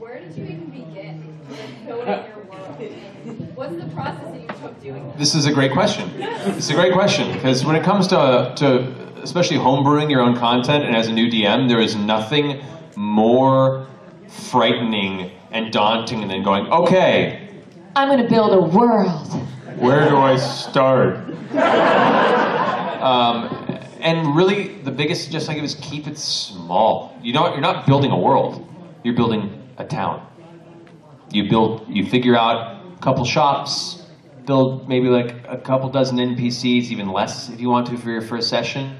Speaker 10: where did you even begin with building your world? What's the process that you took doing that?
Speaker 1: This is a great question. It's a great question because when it comes to, to especially homebrewing your own content and as a new DM, there is nothing more frightening and daunting and then going, okay,
Speaker 2: I'm gonna build a world.
Speaker 1: where do I start? um, and really, the biggest suggestion I give is keep it small. You know, you're not building a world; you're building a town. You build, you figure out a couple shops, build maybe like a couple dozen NPCs, even less if you want to for your first session.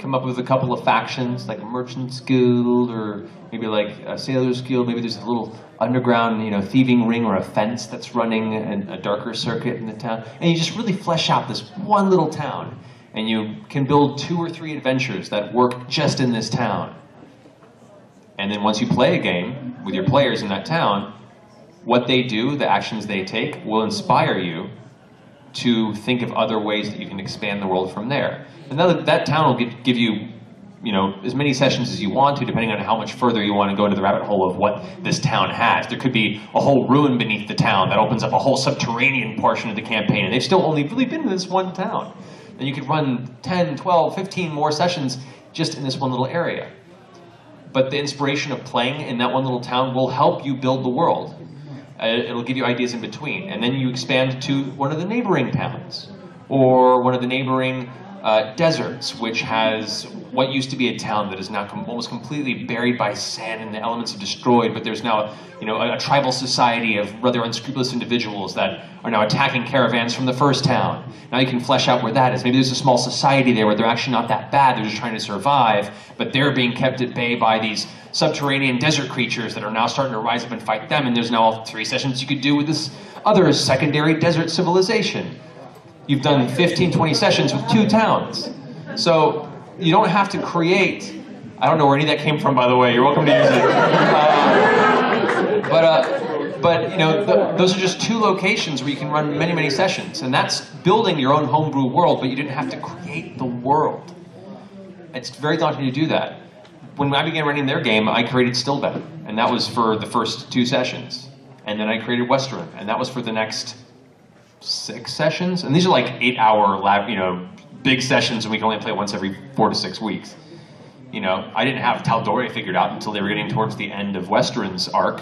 Speaker 1: Come up with a couple of factions, like a merchant's guild, or maybe like a sailor's guild. Maybe there's a little underground, you know, thieving ring or a fence that's running a, a darker circuit in the town, and you just really flesh out this one little town, and you can build two or three adventures that work just in this town. And then once you play a game with your players in that town, what they do, the actions they take, will inspire you to think of other ways that you can expand the world from there. And that, that town will give, give you, you know, as many sessions as you want to, depending on how much further you want to go into the rabbit hole of what this town has. There could be a whole ruin beneath the town that opens up a whole subterranean portion of the campaign, and they've still only really been in this one town. Then you could run 10, 12, 15 more sessions just in this one little area. But the inspiration of playing in that one little town will help you build the world. Uh, it'll give you ideas in between. And then you expand to one of the neighboring towns or one of the neighboring uh, deserts, which has what used to be a town that is now com- almost completely buried by sand and the elements have destroyed. But there's now, you know, a, a tribal society of rather unscrupulous individuals that are now attacking caravans from the first town. Now you can flesh out where that is. Maybe there's a small society there where they're actually not that bad. They're just trying to survive, but they're being kept at bay by these subterranean desert creatures that are now starting to rise up and fight them. And there's now three sessions you could do with this other secondary desert civilization. You've done 15, 20 sessions with two towns. So you don't have to create. I don't know where any of that came from, by the way. You're welcome to use it. Uh, but, uh, but you know, th- those are just two locations where you can run many, many sessions, and that's building your own homebrew world. But you didn't have to create the world. It's very daunting to do that. When I began running their game, I created Stilben, and that was for the first two sessions. And then I created Westruun, and that was for the next six sessions. And these are like eight-hour lab, you know, big sessions, and we can only play once every four to six weeks. You know, I didn't have Tal'Dorei figured out until they were getting towards the end of Westruun's arc,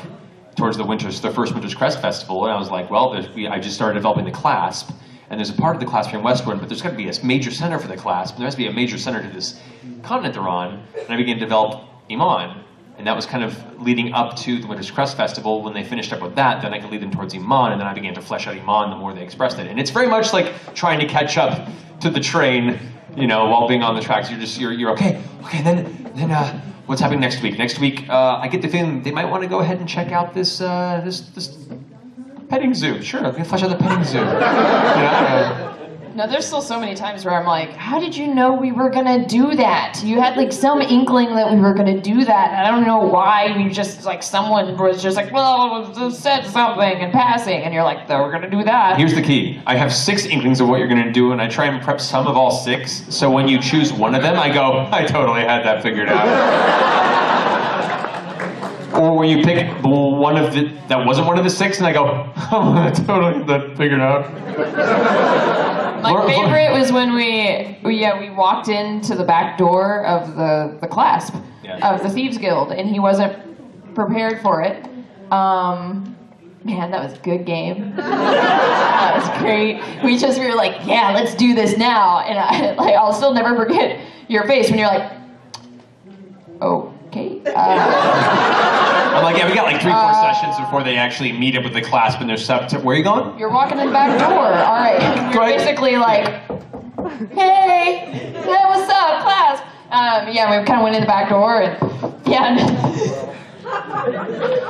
Speaker 1: towards the Winter's, the first Winter's Crest Festival, and I was like, well, we, I just started developing the Clasp, and there's a part of the Clasp here in Westruun, but there's got to be a major center for the Clasp, and there has to be a major center to this continent they're on, and I began to develop Emon, and that was kind of leading up to the Winter's Crest Festival. When they finished up with that, then I could lead them towards Emon, and then I began to flesh out Emon the more they expressed it. And it's very much like trying to catch up to the train, you know, while being on the tracks. You're just you're, you're okay, okay. Then then uh, what's happening next week? Next week, uh, I get the feeling they might want to go ahead and check out this uh, this this Petting zoo, sure. Me flesh out the petting zoo. You know.
Speaker 3: No, there's still so many times where I'm like, how did you know we were gonna do that? You had like some inkling that we were gonna do that. and I don't know why. You just like someone was just like, well, said something in passing, and you're like, no, we're gonna do that.
Speaker 1: Here's the key. I have six inklings of what you're gonna do, and I try and prep some of all six. So when you choose one of them, I go, I totally had that figured out. or when you pick one of the that wasn't one of the six, and I go, oh, I totally had that figured out.
Speaker 3: My favorite was when we, we yeah we walked into the back door of the the clasp
Speaker 1: Yeah.
Speaker 3: of the thieves guild and he wasn't prepared for it. Um, man, that was a good game. that was great. We just we were like, yeah, let's do this now, and I like I'll still never forget your face when you're like, okay. Uh,
Speaker 1: I'm like, yeah, we got like three, four
Speaker 3: Uh,
Speaker 1: sessions before they actually meet up with the clasp and their stuff. Where are you going?
Speaker 3: You're walking in the back door. All right. You're basically like, hey, hey, what's up, class? Um, yeah, we kind of went in the back door and yeah.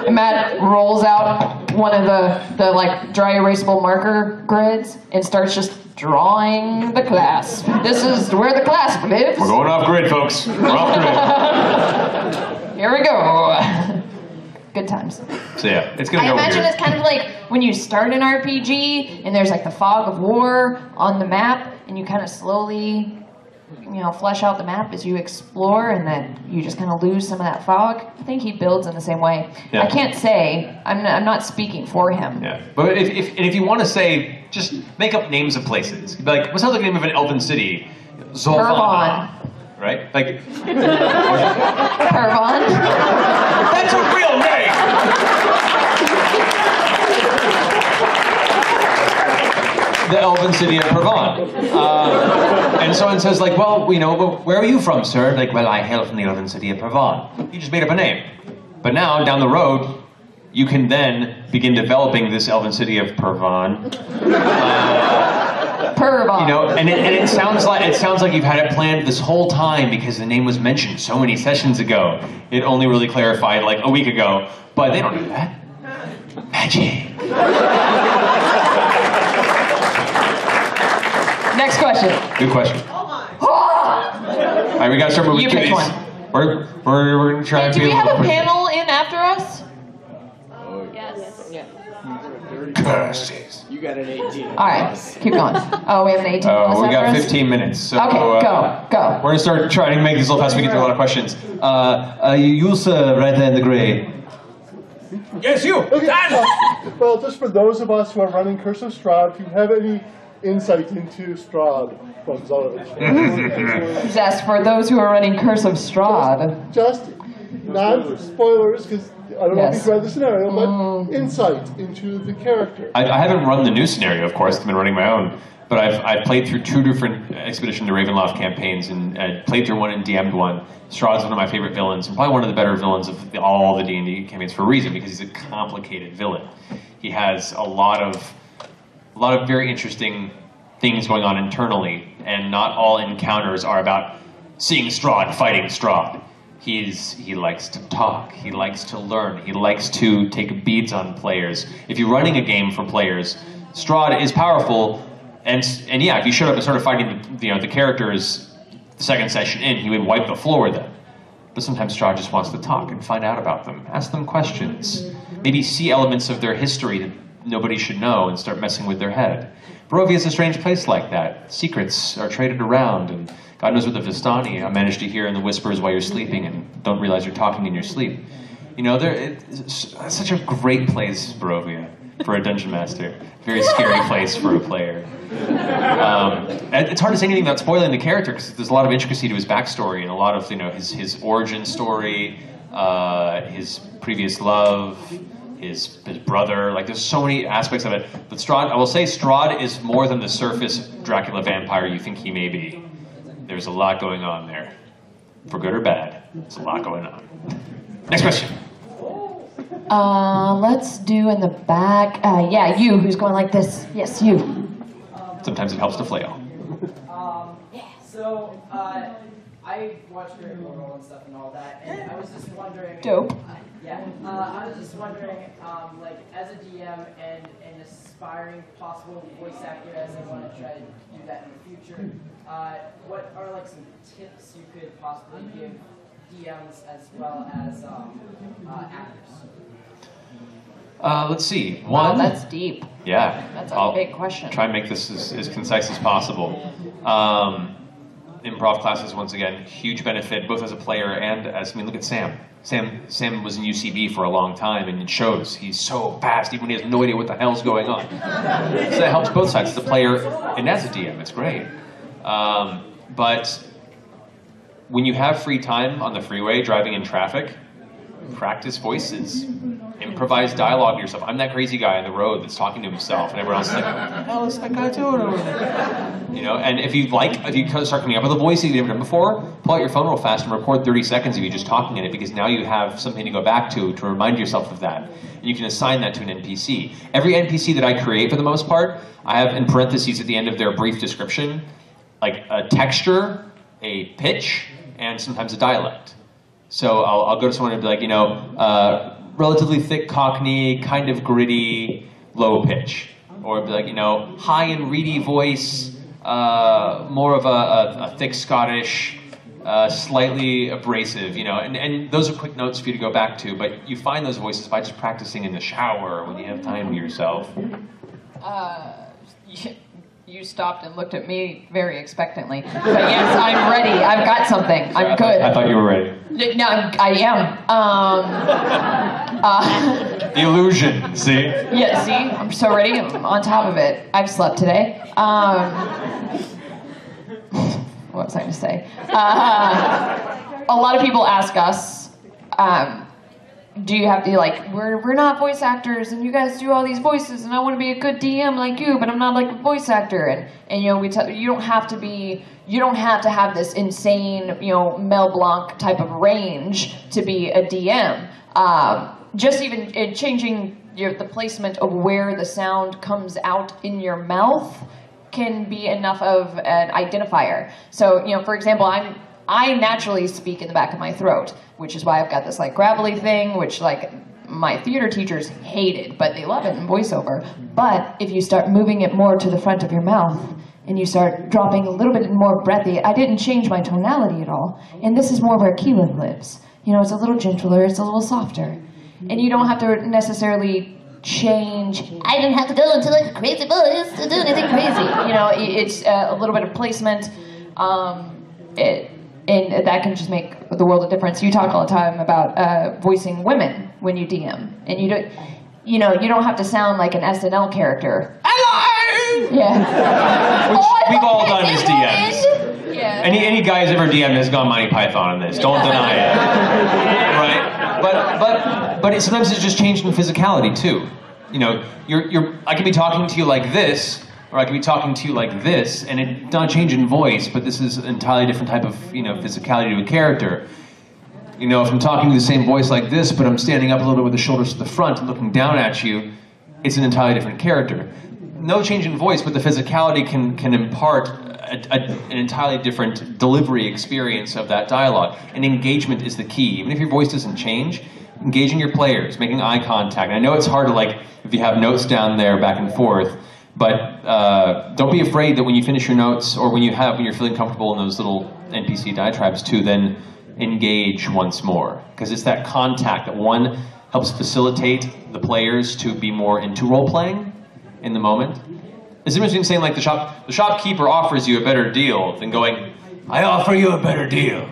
Speaker 3: And Matt rolls out one of the, the like dry erasable marker grids and starts just drawing the class. This is where the clasp lives.
Speaker 1: We're going off grid, folks. We're off grid.
Speaker 3: Here we go. Good times.
Speaker 1: So yeah, it's gonna
Speaker 3: I
Speaker 1: go
Speaker 3: imagine
Speaker 1: weird.
Speaker 3: it's kind of like when you start an RPG and there's like the fog of war on the map, and you kind of slowly, you know, flesh out the map as you explore, and then you just kind of lose some of that fog. I think he builds in the same way.
Speaker 1: Yeah.
Speaker 3: I can't say. I'm not, I'm not speaking for him.
Speaker 1: Yeah, but if, if and if you want to say, just make up names of places. Like, what sounds like the name of an elven city? Zolvana. Right? Like,
Speaker 3: Pervon.
Speaker 1: that's a real name. the elven city of Provence. Uh, and someone says, like, well, you know, well, where are you from, sir? Like, well, I hail from the elven city of Provence. You just made up a name. But now, down the road, you can then begin developing this elven city of Provence.
Speaker 3: Pervon.
Speaker 1: You know, and it, and it sounds like it sounds like you've had it planned this whole time because the name was mentioned so many sessions ago. It only really clarified like a week ago, but they don't do that. Magic.
Speaker 3: Next question.
Speaker 1: Good question. All right, we gotta start moving
Speaker 3: You
Speaker 1: through
Speaker 3: pick one.
Speaker 1: We're, we're, we're gonna try and
Speaker 3: Do we have a
Speaker 1: quick.
Speaker 3: panel in after us? Oh, yes.
Speaker 1: Curses.
Speaker 11: You got an 18.
Speaker 3: All right, keep going. Oh, we have an 18.
Speaker 1: Oh,
Speaker 3: plus
Speaker 1: we got 15 minutes. So,
Speaker 3: Okay,
Speaker 1: uh,
Speaker 3: go, go.
Speaker 1: We're gonna start trying to make this a little fast. We get through a lot of questions.
Speaker 7: Uh, uh, you, sir, right there in the gray.
Speaker 1: Yes, you.
Speaker 12: well, just for those of us who are running Curse of Strahd, if you have any insight into Strahd from Zolothan.
Speaker 3: Just ask for those who are running Curse of Strahd.
Speaker 12: just not spoilers, because I don't know if you've read the scenario, but mm. insight into the character.
Speaker 1: I, I haven't run the new scenario, of course. I've been running my own, but I've, I've played through two different Expedition to Ravenloft campaigns, and I played through one and DM'd one. Strahd's one of my favorite villains, and probably one of the better villains of the, all the D&D campaigns for a reason, because he's a complicated villain. He has a lot of a lot of very interesting things going on internally, and not all encounters are about seeing Strahd fighting Strahd. He's he likes to talk. He likes to learn. He likes to take beats on players. If you're running a game for players, Strahd is powerful, and and yeah, if you showed up and started fighting the, you know the characters the second session in, he would wipe the floor with them. But sometimes Strahd just wants to talk and find out about them, ask them questions, maybe see elements of their history that nobody should know and start messing with their head. Barovia is a strange place like that. Secrets are traded around, and God knows what the Vistani I managed to hear in the whispers while you're sleeping and don't realize you're talking in your sleep. You know, there, such a great place, Barovia, for a dungeon master. Very scary place for a player. Um, it's hard to say anything without spoiling the character because there's a lot of intricacy to his backstory and a lot of you know his his origin story, uh, his previous love, his his brother. Like there's so many aspects of it. But Strahd, I will say, Strahd is more than the surface Dracula vampire you think he may be. There's a lot going on there, for good or bad. There's a lot going on. Next question.
Speaker 3: Uh, let's do in the back. Uh, yeah, you who's going like this. Yes, you.
Speaker 1: Sometimes it helps to flail.
Speaker 6: Um, yeah, so, uh, I watch Great Mortal and stuff and all that, and I was just wondering.
Speaker 3: Dope.
Speaker 6: Yeah, uh, I was just wondering, um, like, as a DM and an aspiring possible voice actor, as I want to try to do that in the future, uh, what are like some tips you could possibly give DMs as well as um, uh, actors?
Speaker 1: Uh, let's see.
Speaker 3: Wow,
Speaker 1: One.
Speaker 3: that's deep.
Speaker 1: Yeah.
Speaker 3: That's a
Speaker 1: I'll
Speaker 3: big question.
Speaker 1: Try and make this as, as concise as possible. Um, improv classes, once again, huge benefit both as a player and as I mean, look at Sam. Sam Sam was in UCB for a long time, and it shows. He's so fast, even when he has no idea what the hell's going on. so that helps both sides, the player and as a DM. It's great. Um, but when you have free time on the freeway driving in traffic, practice voices. Improvise dialogue to yourself. I'm that crazy guy on the road that's talking to himself, and everyone else is like, "What the hell is that guy doing over there?" You know, and if you like, if you start coming up with a voice that you've never done before, pull out your phone real fast and record 30 seconds of you just talking in it, because now you have something to go back to to remind yourself of that. And you can assign that to an NPC. Every NPC that I create, for the most part, I have in parentheses at the end of their brief description, like a texture, a pitch, and sometimes a dialect. So I'll, I'll go to someone and be like, you know, uh, relatively thick Cockney, kind of gritty, low pitch. Or like, you know, high and reedy voice, uh, more of a, a, a thick Scottish, uh, slightly abrasive, you know. And, and those are quick notes for you to go back to, but you find those voices by just practicing in the shower when you have time to yourself.
Speaker 3: Uh, you stopped and looked at me very expectantly. But yes, I'm ready. I've got something. I'm good.
Speaker 1: I thought you were ready.
Speaker 3: No, I am. Um, uh,
Speaker 1: Illusion, see?
Speaker 3: yeah, see, I'm so ready. I'm on top of it. I've slept today. Um, what was I going to say? Uh, a lot of people ask us, um, do you have to like we're we're not voice actors and you guys do all these voices and I want to be a good DM like you but I'm not like a voice actor and and you know we tell you don't have to be you don't have to have this insane you know Mel Blanc type of range to be a DM um, just even in changing your the placement of where the sound comes out in your mouth can be enough of an identifier so you know for example I'm I naturally speak in the back of my throat, which is why I've got this like gravelly thing, which like my theater teachers hated, but they love it in voiceover. But if you start moving it more to the front of your mouth and you start dropping a little bit more breathy, I didn't change my tonality at all. And this is more where Keyleth lives. You know, it's a little gentler, it's a little softer. And you don't have to necessarily change. I didn't have to go into like a crazy voice to do anything crazy. You know, it's uh, a little bit of placement. Um, it, and that can just make the world a difference. You talk all the time about uh, voicing women when you DM, and you don't, you know, you don't have to sound like an SNL character. Hello. Yeah.
Speaker 1: Which
Speaker 3: Oh,
Speaker 1: we've all done as DMs.
Speaker 3: Yeah.
Speaker 1: Any any guy who's ever DM'd has gone Monty Python on this. Don't deny it. Right? But but but it, sometimes it's just changed in physicality too. You know, you're you're I could be talking to you like this, or I could be talking to you like this, and it not change in voice, but this is an entirely different type of you know physicality to a character. You know, if I'm talking the same voice like this, but I'm standing up a little bit with the shoulders to the front and looking down at you, it's an entirely different character. No change in voice, but the physicality can can impart a, a, an entirely different delivery experience of that dialogue. And engagement is the key. Even if your voice doesn't change, engaging your players, making eye contact. And I know it's hard to like if you have notes down there back and forth, but uh, don't be afraid that when you finish your notes or when you have when you're feeling comfortable in those little NPC diatribes to then engage once more because it's that contact that one helps facilitate the players to be more into role playing in the moment. It's between saying like the shop the shopkeeper offers you a better deal than going, I offer you a better deal.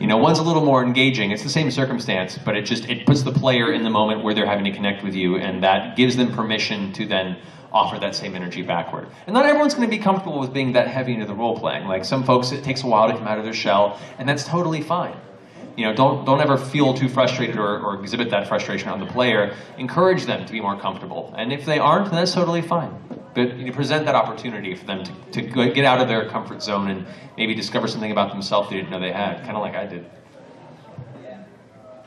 Speaker 1: You know, one's a little more engaging. It's the same circumstance, but it just it puts the player in the moment where they're having to connect with you, and that gives them permission to then offer that same energy backward. And not everyone's going to be comfortable with being that heavy into the role playing. Like some folks, it takes a while to come out of their shell, and that's totally fine. You know, don't don't ever feel too frustrated or, or exhibit that frustration on the player. Encourage them to be more comfortable, and if they aren't, then that's totally fine. But you present that opportunity for them to, to get out of their comfort zone and maybe discover something about themselves they didn't know they had, kind of like I did.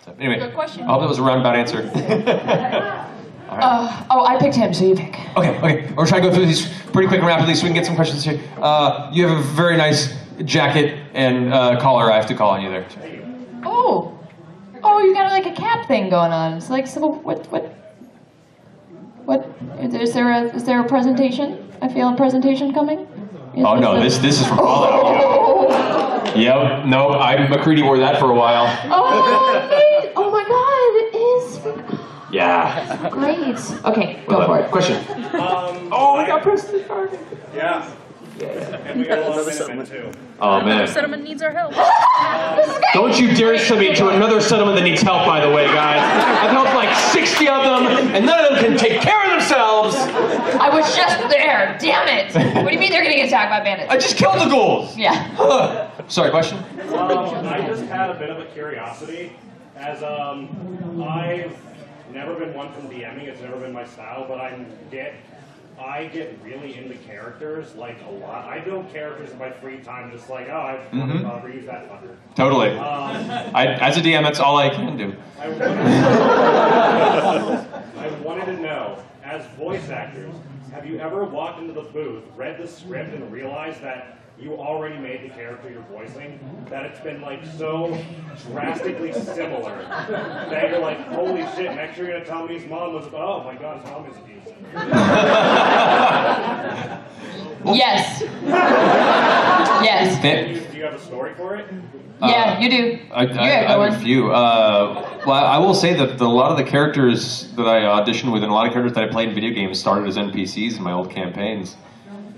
Speaker 1: So, anyway,
Speaker 3: Good question.
Speaker 1: I hope that was a roundabout answer. All right.
Speaker 3: Uh, oh, I picked him, so you pick.
Speaker 1: Okay, okay. We're trying to go through these pretty quick and rapidly so we can get some questions here. Uh, you have a very nice jacket and uh, collar. I have to call on you there.
Speaker 3: Oh, oh, you got like a cap thing going on. It's like, so what, what, what? Is there a is there a presentation? I feel a presentation coming. Is
Speaker 1: Oh no,
Speaker 3: a-
Speaker 1: this this is from Fallout. Yep. No, I MacCready wore that for a while.
Speaker 3: Oh, it- oh my God! It is
Speaker 1: Yeah.
Speaker 3: great. Okay, go for it.
Speaker 1: Question.
Speaker 8: Um,
Speaker 1: Oh, we got Preston Garvey.
Speaker 8: Yeah. And we got a lot of Minutemen too.
Speaker 1: Oh man.
Speaker 10: Settlement needs our help.
Speaker 1: Don't you dare send me to another settlement that needs help, by the way, guys. I've helped like 60 of them, and none of them can take care of themselves.
Speaker 3: I was just there. Damn it! What do you mean they're gonna get attacked by bandits?
Speaker 1: I just killed the ghouls.
Speaker 3: Yeah.
Speaker 1: Sorry, question?
Speaker 11: Um, I just had a bit of a curiosity, as um, I've never been one from DMing. It's never been my style, but I'm get I get really into characters like a lot. I build characters in my free time, just like oh, I've
Speaker 1: Mhm.
Speaker 11: uh, reused that fucker.
Speaker 1: Totally.
Speaker 11: Um,
Speaker 1: I, as a DM, that's all I can do.
Speaker 11: I wanted, I wanted to know, as voice actors, have you ever walked into the booth, read the script, and realized that you already made the character you're voicing? That it's been like so drastically similar that you're like, holy shit, next you're gonna tell me his mom was, oh my god, his mom is abusive.
Speaker 3: Yes. yes.
Speaker 11: Do you, do you have a story for it?
Speaker 3: Yeah, you do.
Speaker 1: I, I,
Speaker 3: You got
Speaker 1: I have a few. Uh, well, I will say that the, a lot of the characters that I auditioned with and a lot of characters that I played in video games started as NPCs in my old campaigns.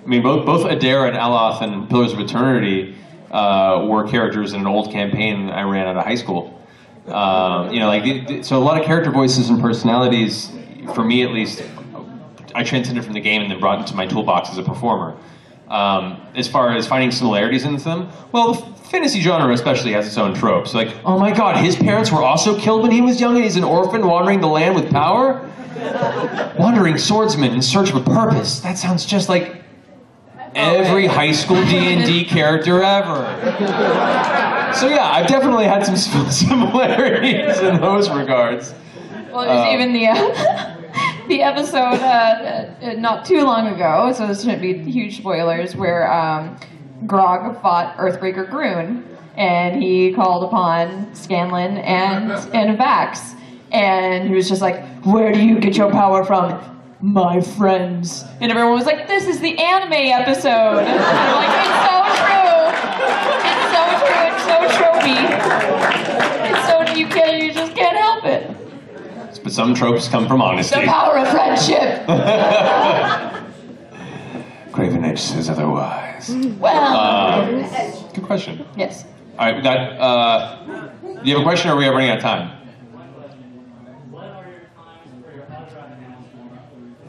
Speaker 1: I mean, both both Edér and Aloth and Pillars of Eternity uh, were characters in an old campaign I ran out of high school. Um, you know, like the- the- so a lot of character voices and personalities, for me at least, I transcended from the game and then brought into my toolbox as a performer. Um, as far as finding similarities in them, well, the fantasy genre especially has its own tropes. Like, oh my god, his parents were also killed when he was young and he's an orphan wandering the land with power? Wandering swordsman in search of a purpose. That sounds just like every high school D&D character ever. So yeah, I've definitely had some similarities in those regards.
Speaker 3: Well, there's
Speaker 1: Um,
Speaker 3: even the uh, the episode uh, uh, not too long ago, so this shouldn't be huge spoilers, where um, Grog fought Earthbreaker Groon, and he called upon Scanlan and and Vax, and he was just like, "Where do you get your power from?" My friends, and everyone was like, "This is the anime episode." And I'm like, "It's so true. It's so true. It's so tropey. It's so you can't. You just can't help it."
Speaker 1: But some tropes come from honesty.
Speaker 3: The power of friendship.
Speaker 1: Craven Edge says otherwise.
Speaker 3: Well,
Speaker 1: Uh, good question.
Speaker 3: yes.
Speaker 1: All right, we got. Uh, do you have a question, or are we running out of time?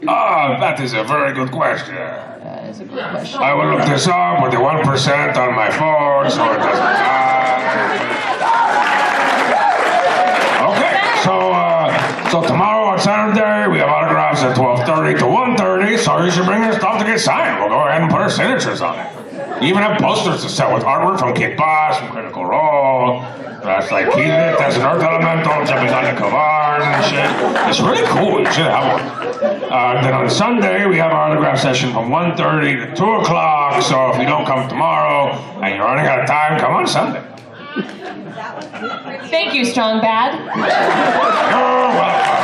Speaker 13: Ah, that is a very good question.
Speaker 3: That is a good question.
Speaker 13: I will look this up with the 1% on my phone so it doesn't. Okay, so uh, so tomorrow on Saturday we have autographs at 12:30 to 1:30. So you should bring your stuff to get signed. We'll go ahead and put our signatures on it. Even have posters to sell with artwork from Kit Buss, from Critical Role. That's like Keith, that's an Earth Elemental the Kavarn and shit. It's really cool. You should have one. Uh, then on Sunday, we have our autograph session from 1.30 to 2 o'clock. So if you don't come tomorrow and you're running out of time, come on Sunday.
Speaker 3: Thank you, Strong Bad.
Speaker 13: You're welcome.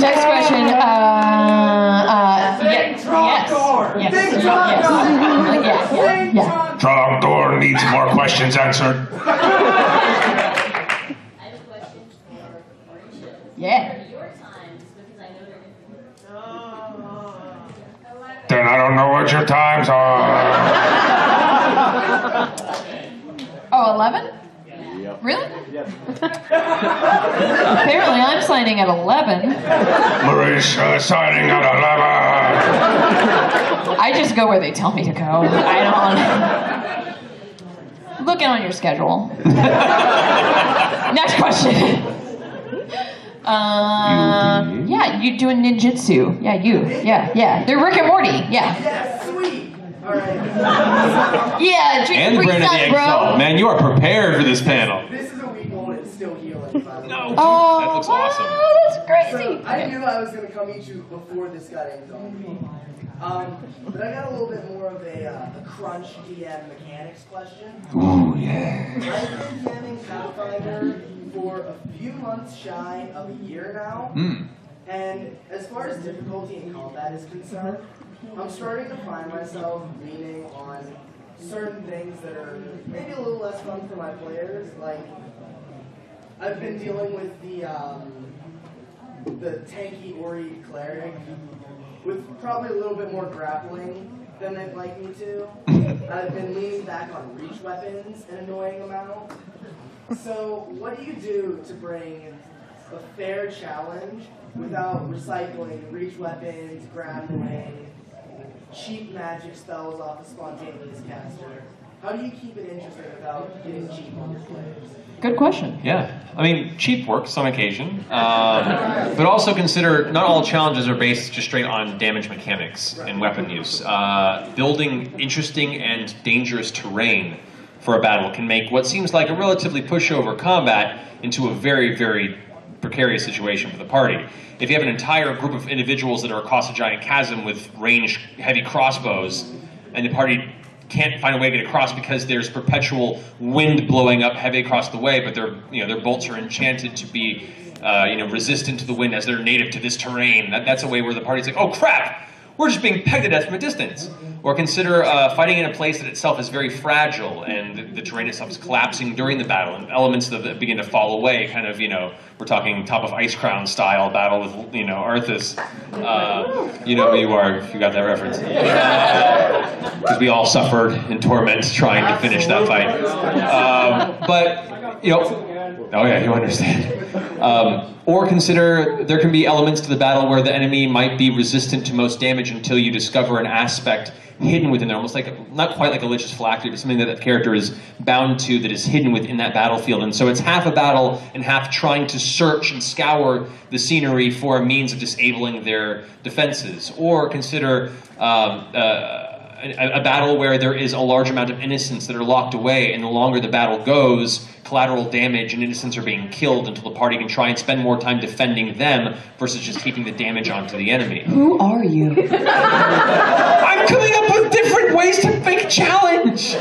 Speaker 3: Next question. Uh, uh, yes. Yes. Yes. Yes.
Speaker 13: Needs more questions answered.
Speaker 3: Yeah.
Speaker 13: Then I don't know what your times are.
Speaker 3: Oh, 11? Really? Apparently, I'm signing at 11.
Speaker 13: Maurice uh, signing at 11.
Speaker 3: I just go where they tell me to go. I don't. Look Looking on your schedule. Next question. Uh, yeah, you doing ninjutsu. Yeah, you. Yeah, yeah. They're Rick and Morty. Yeah. Yeah, sweet. All right. yeah, drink
Speaker 1: And
Speaker 3: free
Speaker 1: Brandon the
Speaker 3: stuff, bro.
Speaker 1: Man, you are prepared for this panel.
Speaker 14: This is a week old and it's still healing. No.
Speaker 3: Oh,
Speaker 1: That looks awesome.
Speaker 3: wow, that's crazy.
Speaker 14: So I knew I was gonna come meet you before this got aimed on. Um, but I got a little bit more of a, uh, a crunch DM mechanics question.
Speaker 13: Ooh, yeah.
Speaker 14: I've been DMing Pathfinder for a few months shy of a year now.
Speaker 1: Hmm.
Speaker 14: And as far as difficulty in combat is concerned, I'm starting to find myself leaning on certain things that are maybe a little less fun for my players. Like, I've been dealing with the um, the tanky Ori cleric with probably a little bit more grappling than they'd like me to. I've been leaning back on reach weapons an annoying amount. So, what do you do to bring a fair challenge without recycling reach weapons, grappling, cheap magic spells off a spontaneous caster? How do you keep it interesting without getting cheap on your players?
Speaker 3: Good question.
Speaker 1: Yeah, I mean, cheap works on occasion, um, but also consider not all challenges are based just straight on damage mechanics and weapon use. Uh, building interesting and dangerous terrain for a battle can make what seems like a relatively pushover combat into a very, very precarious situation for the party. If you have an entire group of individuals that are across a giant chasm with ranged heavy crossbows, and the party can't find a way to get across because there's perpetual wind blowing up heavy across the way, but their you know their bolts are enchanted to be uh, you know resistant to the wind as they're native to this terrain. That, that's a way where the party's like, oh crap, we're just being pegged to death from a distance. Or consider uh, fighting in a place that itself is very fragile and the, the terrain itself is collapsing during the battle, and elements of it begin to fall away. Kind of, you know, we're talking top of Icecrown style battle with, you know, Arthas. Uh, you know who you are if you got that reference. Because we all suffered in torment trying to finish that fight. Um, but, you know, Oh yeah, you understand. Um, or consider there can be elements to the battle where the enemy might be resistant to most damage until you discover an aspect hidden within there, almost like not quite like a Lich's phylactery, but something that that character is bound to that is hidden within that battlefield. And so it's half a battle and half trying to search and scour the scenery for a means of disabling their defenses. Or consider. Um, uh, a, a battle where there is a large amount of innocents that are locked away, and the longer the battle goes, collateral damage and innocents are being killed until the party can try and spend more time defending them versus just heaping the damage onto the enemy.
Speaker 3: Who are you?
Speaker 1: I'm coming up with different ways to make a challenge.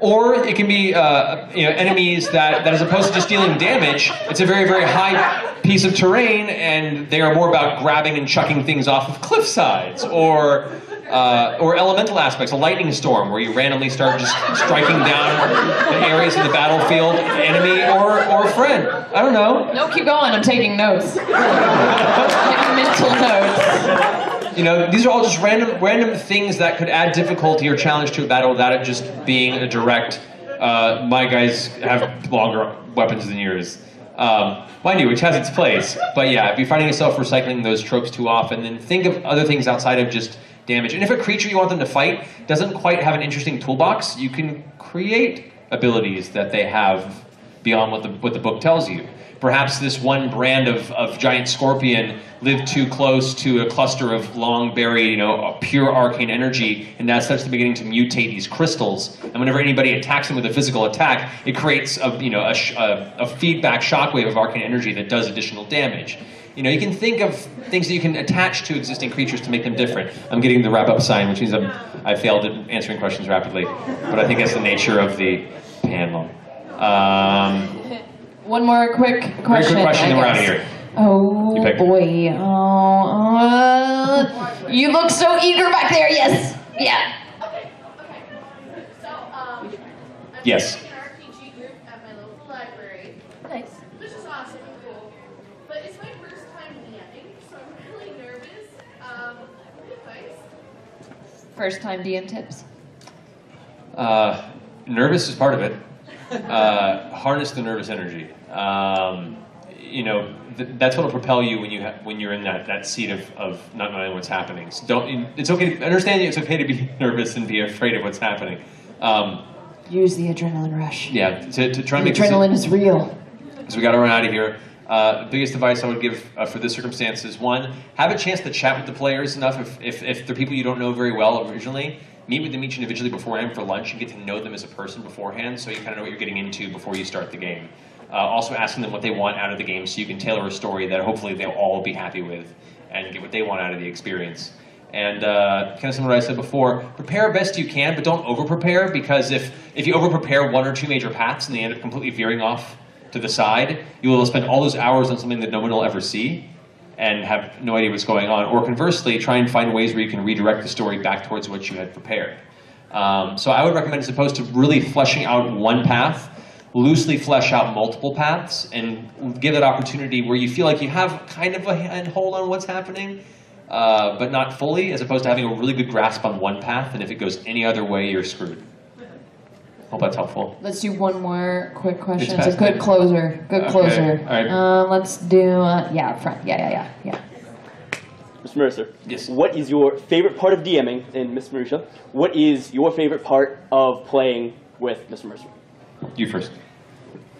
Speaker 1: Or it can be uh, you know enemies that, that as opposed to just dealing damage, it's a very very high piece of terrain, and they are more about grabbing and chucking things off of cliff sides, or uh, or elemental aspects, a lightning storm where you randomly start just striking down the areas of the battlefield, enemy or or friend. I don't know.
Speaker 3: No, keep going. I'm taking notes. taking mental notes.
Speaker 1: You know, these are all just random random things that could add difficulty or challenge to a battle without it just being a direct. Uh, my guys have longer weapons than yours. Um, mind you, which has its place. But yeah, if you're finding yourself recycling those tropes too often, then think of other things outside of just damage. And if a creature you want them to fight doesn't quite have an interesting toolbox, you can create abilities that they have beyond what the, what the book tells you. Perhaps this one brand of, of giant scorpion lived too close to a cluster of long buried, you know, pure arcane energy, and that starts to beginning to mutate these crystals. And whenever anybody attacks them with a physical attack, it creates a, you know, a, a, a feedback shockwave of arcane energy that does additional damage. You know, you can think of things that you can attach to existing creatures to make them different. I'm getting the wrap up sign, which means I'm, I failed at answering questions rapidly, but I think that's the nature of the panel. Um,
Speaker 3: One more quick question.
Speaker 1: very
Speaker 3: question.
Speaker 1: quick question,
Speaker 3: I
Speaker 1: then we're out of here.
Speaker 3: Oh boy. Oh, uh, you look so eager back there. Yes. Yeah.
Speaker 10: So, um,
Speaker 1: Yes.
Speaker 10: an RPG group at my local library.
Speaker 2: Nice.
Speaker 10: Which is awesome and cool. But it's my first time DMing, so I'm really nervous. Um, advice?
Speaker 3: First time DM tips.
Speaker 1: Uh, nervous is part of it. Uh, harness the nervous energy. Um, you know, th- that's what will propel you when you ha- when you're in that, that seat of, of not knowing what's happening. So don't. It's okay. To, understand it's okay to be nervous and be afraid of what's happening. Um,
Speaker 3: Use the adrenaline rush.
Speaker 1: yeah, to, to try and
Speaker 3: The
Speaker 1: make this-
Speaker 3: adrenaline is real.
Speaker 1: so we got to run out of here. Uh, the biggest advice I would give uh, for this circumstance is one, have a chance to chat with the players enough. If, if, if they're people you don't know very well originally, meet with them each individually beforehand for lunch and get to know them as a person beforehand so you kind of know what you're getting into before you start the game. Uh, also asking them what they want out of the game so you can tailor a story that hopefully they'll all be happy with and get what they want out of the experience. And uh, kind of similar to what I said before, prepare best you can, but don't over prepare because if, if you over prepare one or two major paths and they end up completely veering off to the side, you will spend all those hours on something that no one will ever see and have no idea what's going on. Or conversely, try and find ways where you can redirect the story back towards what you had prepared. Um, so I would recommend, as opposed to really fleshing out one path, loosely flesh out multiple paths and give that opportunity where you feel like you have kind of a handhold on what's happening, uh, but not fully, as opposed to having a really good grasp on one path, and if it goes any other way, you're screwed. Hope that's helpful.
Speaker 3: Let's do one more quick question.
Speaker 1: It's
Speaker 3: It's, a good closer. Good
Speaker 1: Okay,
Speaker 3: closer.
Speaker 1: all right.
Speaker 3: Uh, let's do uh, yeah up front. Yeah, yeah, yeah, yeah.
Speaker 15: Mr. Mercer. Yes. What is your favorite part of DMing? And Miss Marisha, what is your favorite part of playing with Mr. Mercer?
Speaker 1: You first.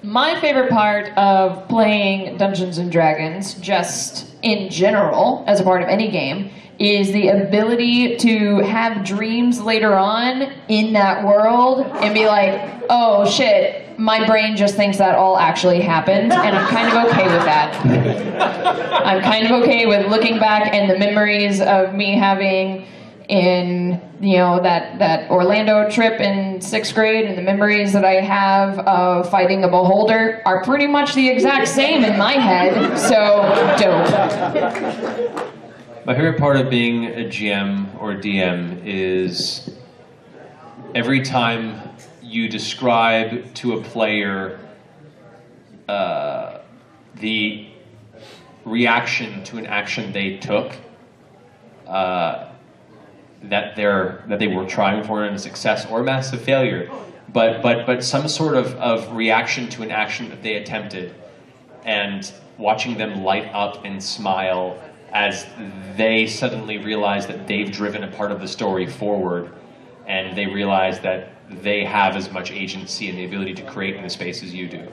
Speaker 3: My favorite part of playing Dungeons and Dragons, just in general, as a part of any game, is the ability to have dreams later on in that world and be like, oh shit, my brain just thinks that all actually happened, and I'm kind of okay with that. I'm kind of okay with looking back and the memories of me having in you know that that Orlando trip in sixth grade and the memories that I have of fighting a beholder are pretty much the exact same in my head. So dope.
Speaker 1: My favorite part of being a GM or DM is every time you describe to a player uh, the reaction to an action they took uh, that they're that they were trying for in a success or massive failure, but but but some sort of, of reaction to an action that they attempted, and watching them light up and smile as they suddenly realize that they've driven a part of the story forward, and they realize that they have as much agency and the ability to create in the space as you do,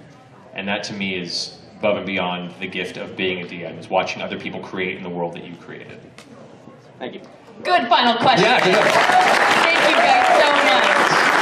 Speaker 1: and that to me is above and beyond the gift of being a DM is watching other people create in the world that you created.
Speaker 15: Thank you.
Speaker 3: Good final question.
Speaker 1: Yeah, good.
Speaker 3: Thank you guys so much.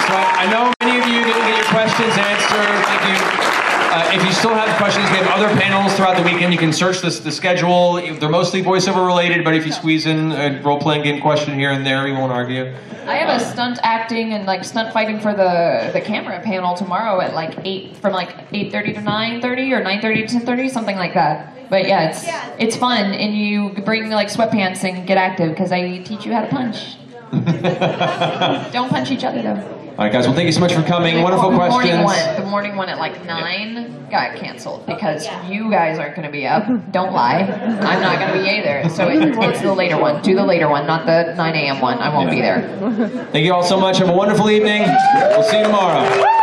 Speaker 1: So I, I know many of you didn't get your questions answered. Thank you. Uh, if you still have questions, we have other panels throughout the weekend. You can search this, the schedule. They're mostly voiceover related, but if you squeeze in a role playing game question here and there, we won't argue.
Speaker 3: I have a stunt acting and like stunt fighting for the the camera panel tomorrow at like eight from like eight thirty to nine thirty or nine thirty to ten thirty, something like that. But yeah, it's it's fun and you bring like sweatpants and get active because I teach you how to punch. Don't punch each other though.
Speaker 1: All right, guys. Well, thank you so much for coming. Wonderful
Speaker 3: the
Speaker 1: questions.
Speaker 3: Morning one, the morning one at like nine got canceled oh, because you guys aren't going to be up. Don't lie. I'm not going to be either. So it, it's the later one. Do the later one, not the 9 a.m. one. I won't be there.
Speaker 1: Thank you all so much. Have a wonderful evening. We'll see you tomorrow.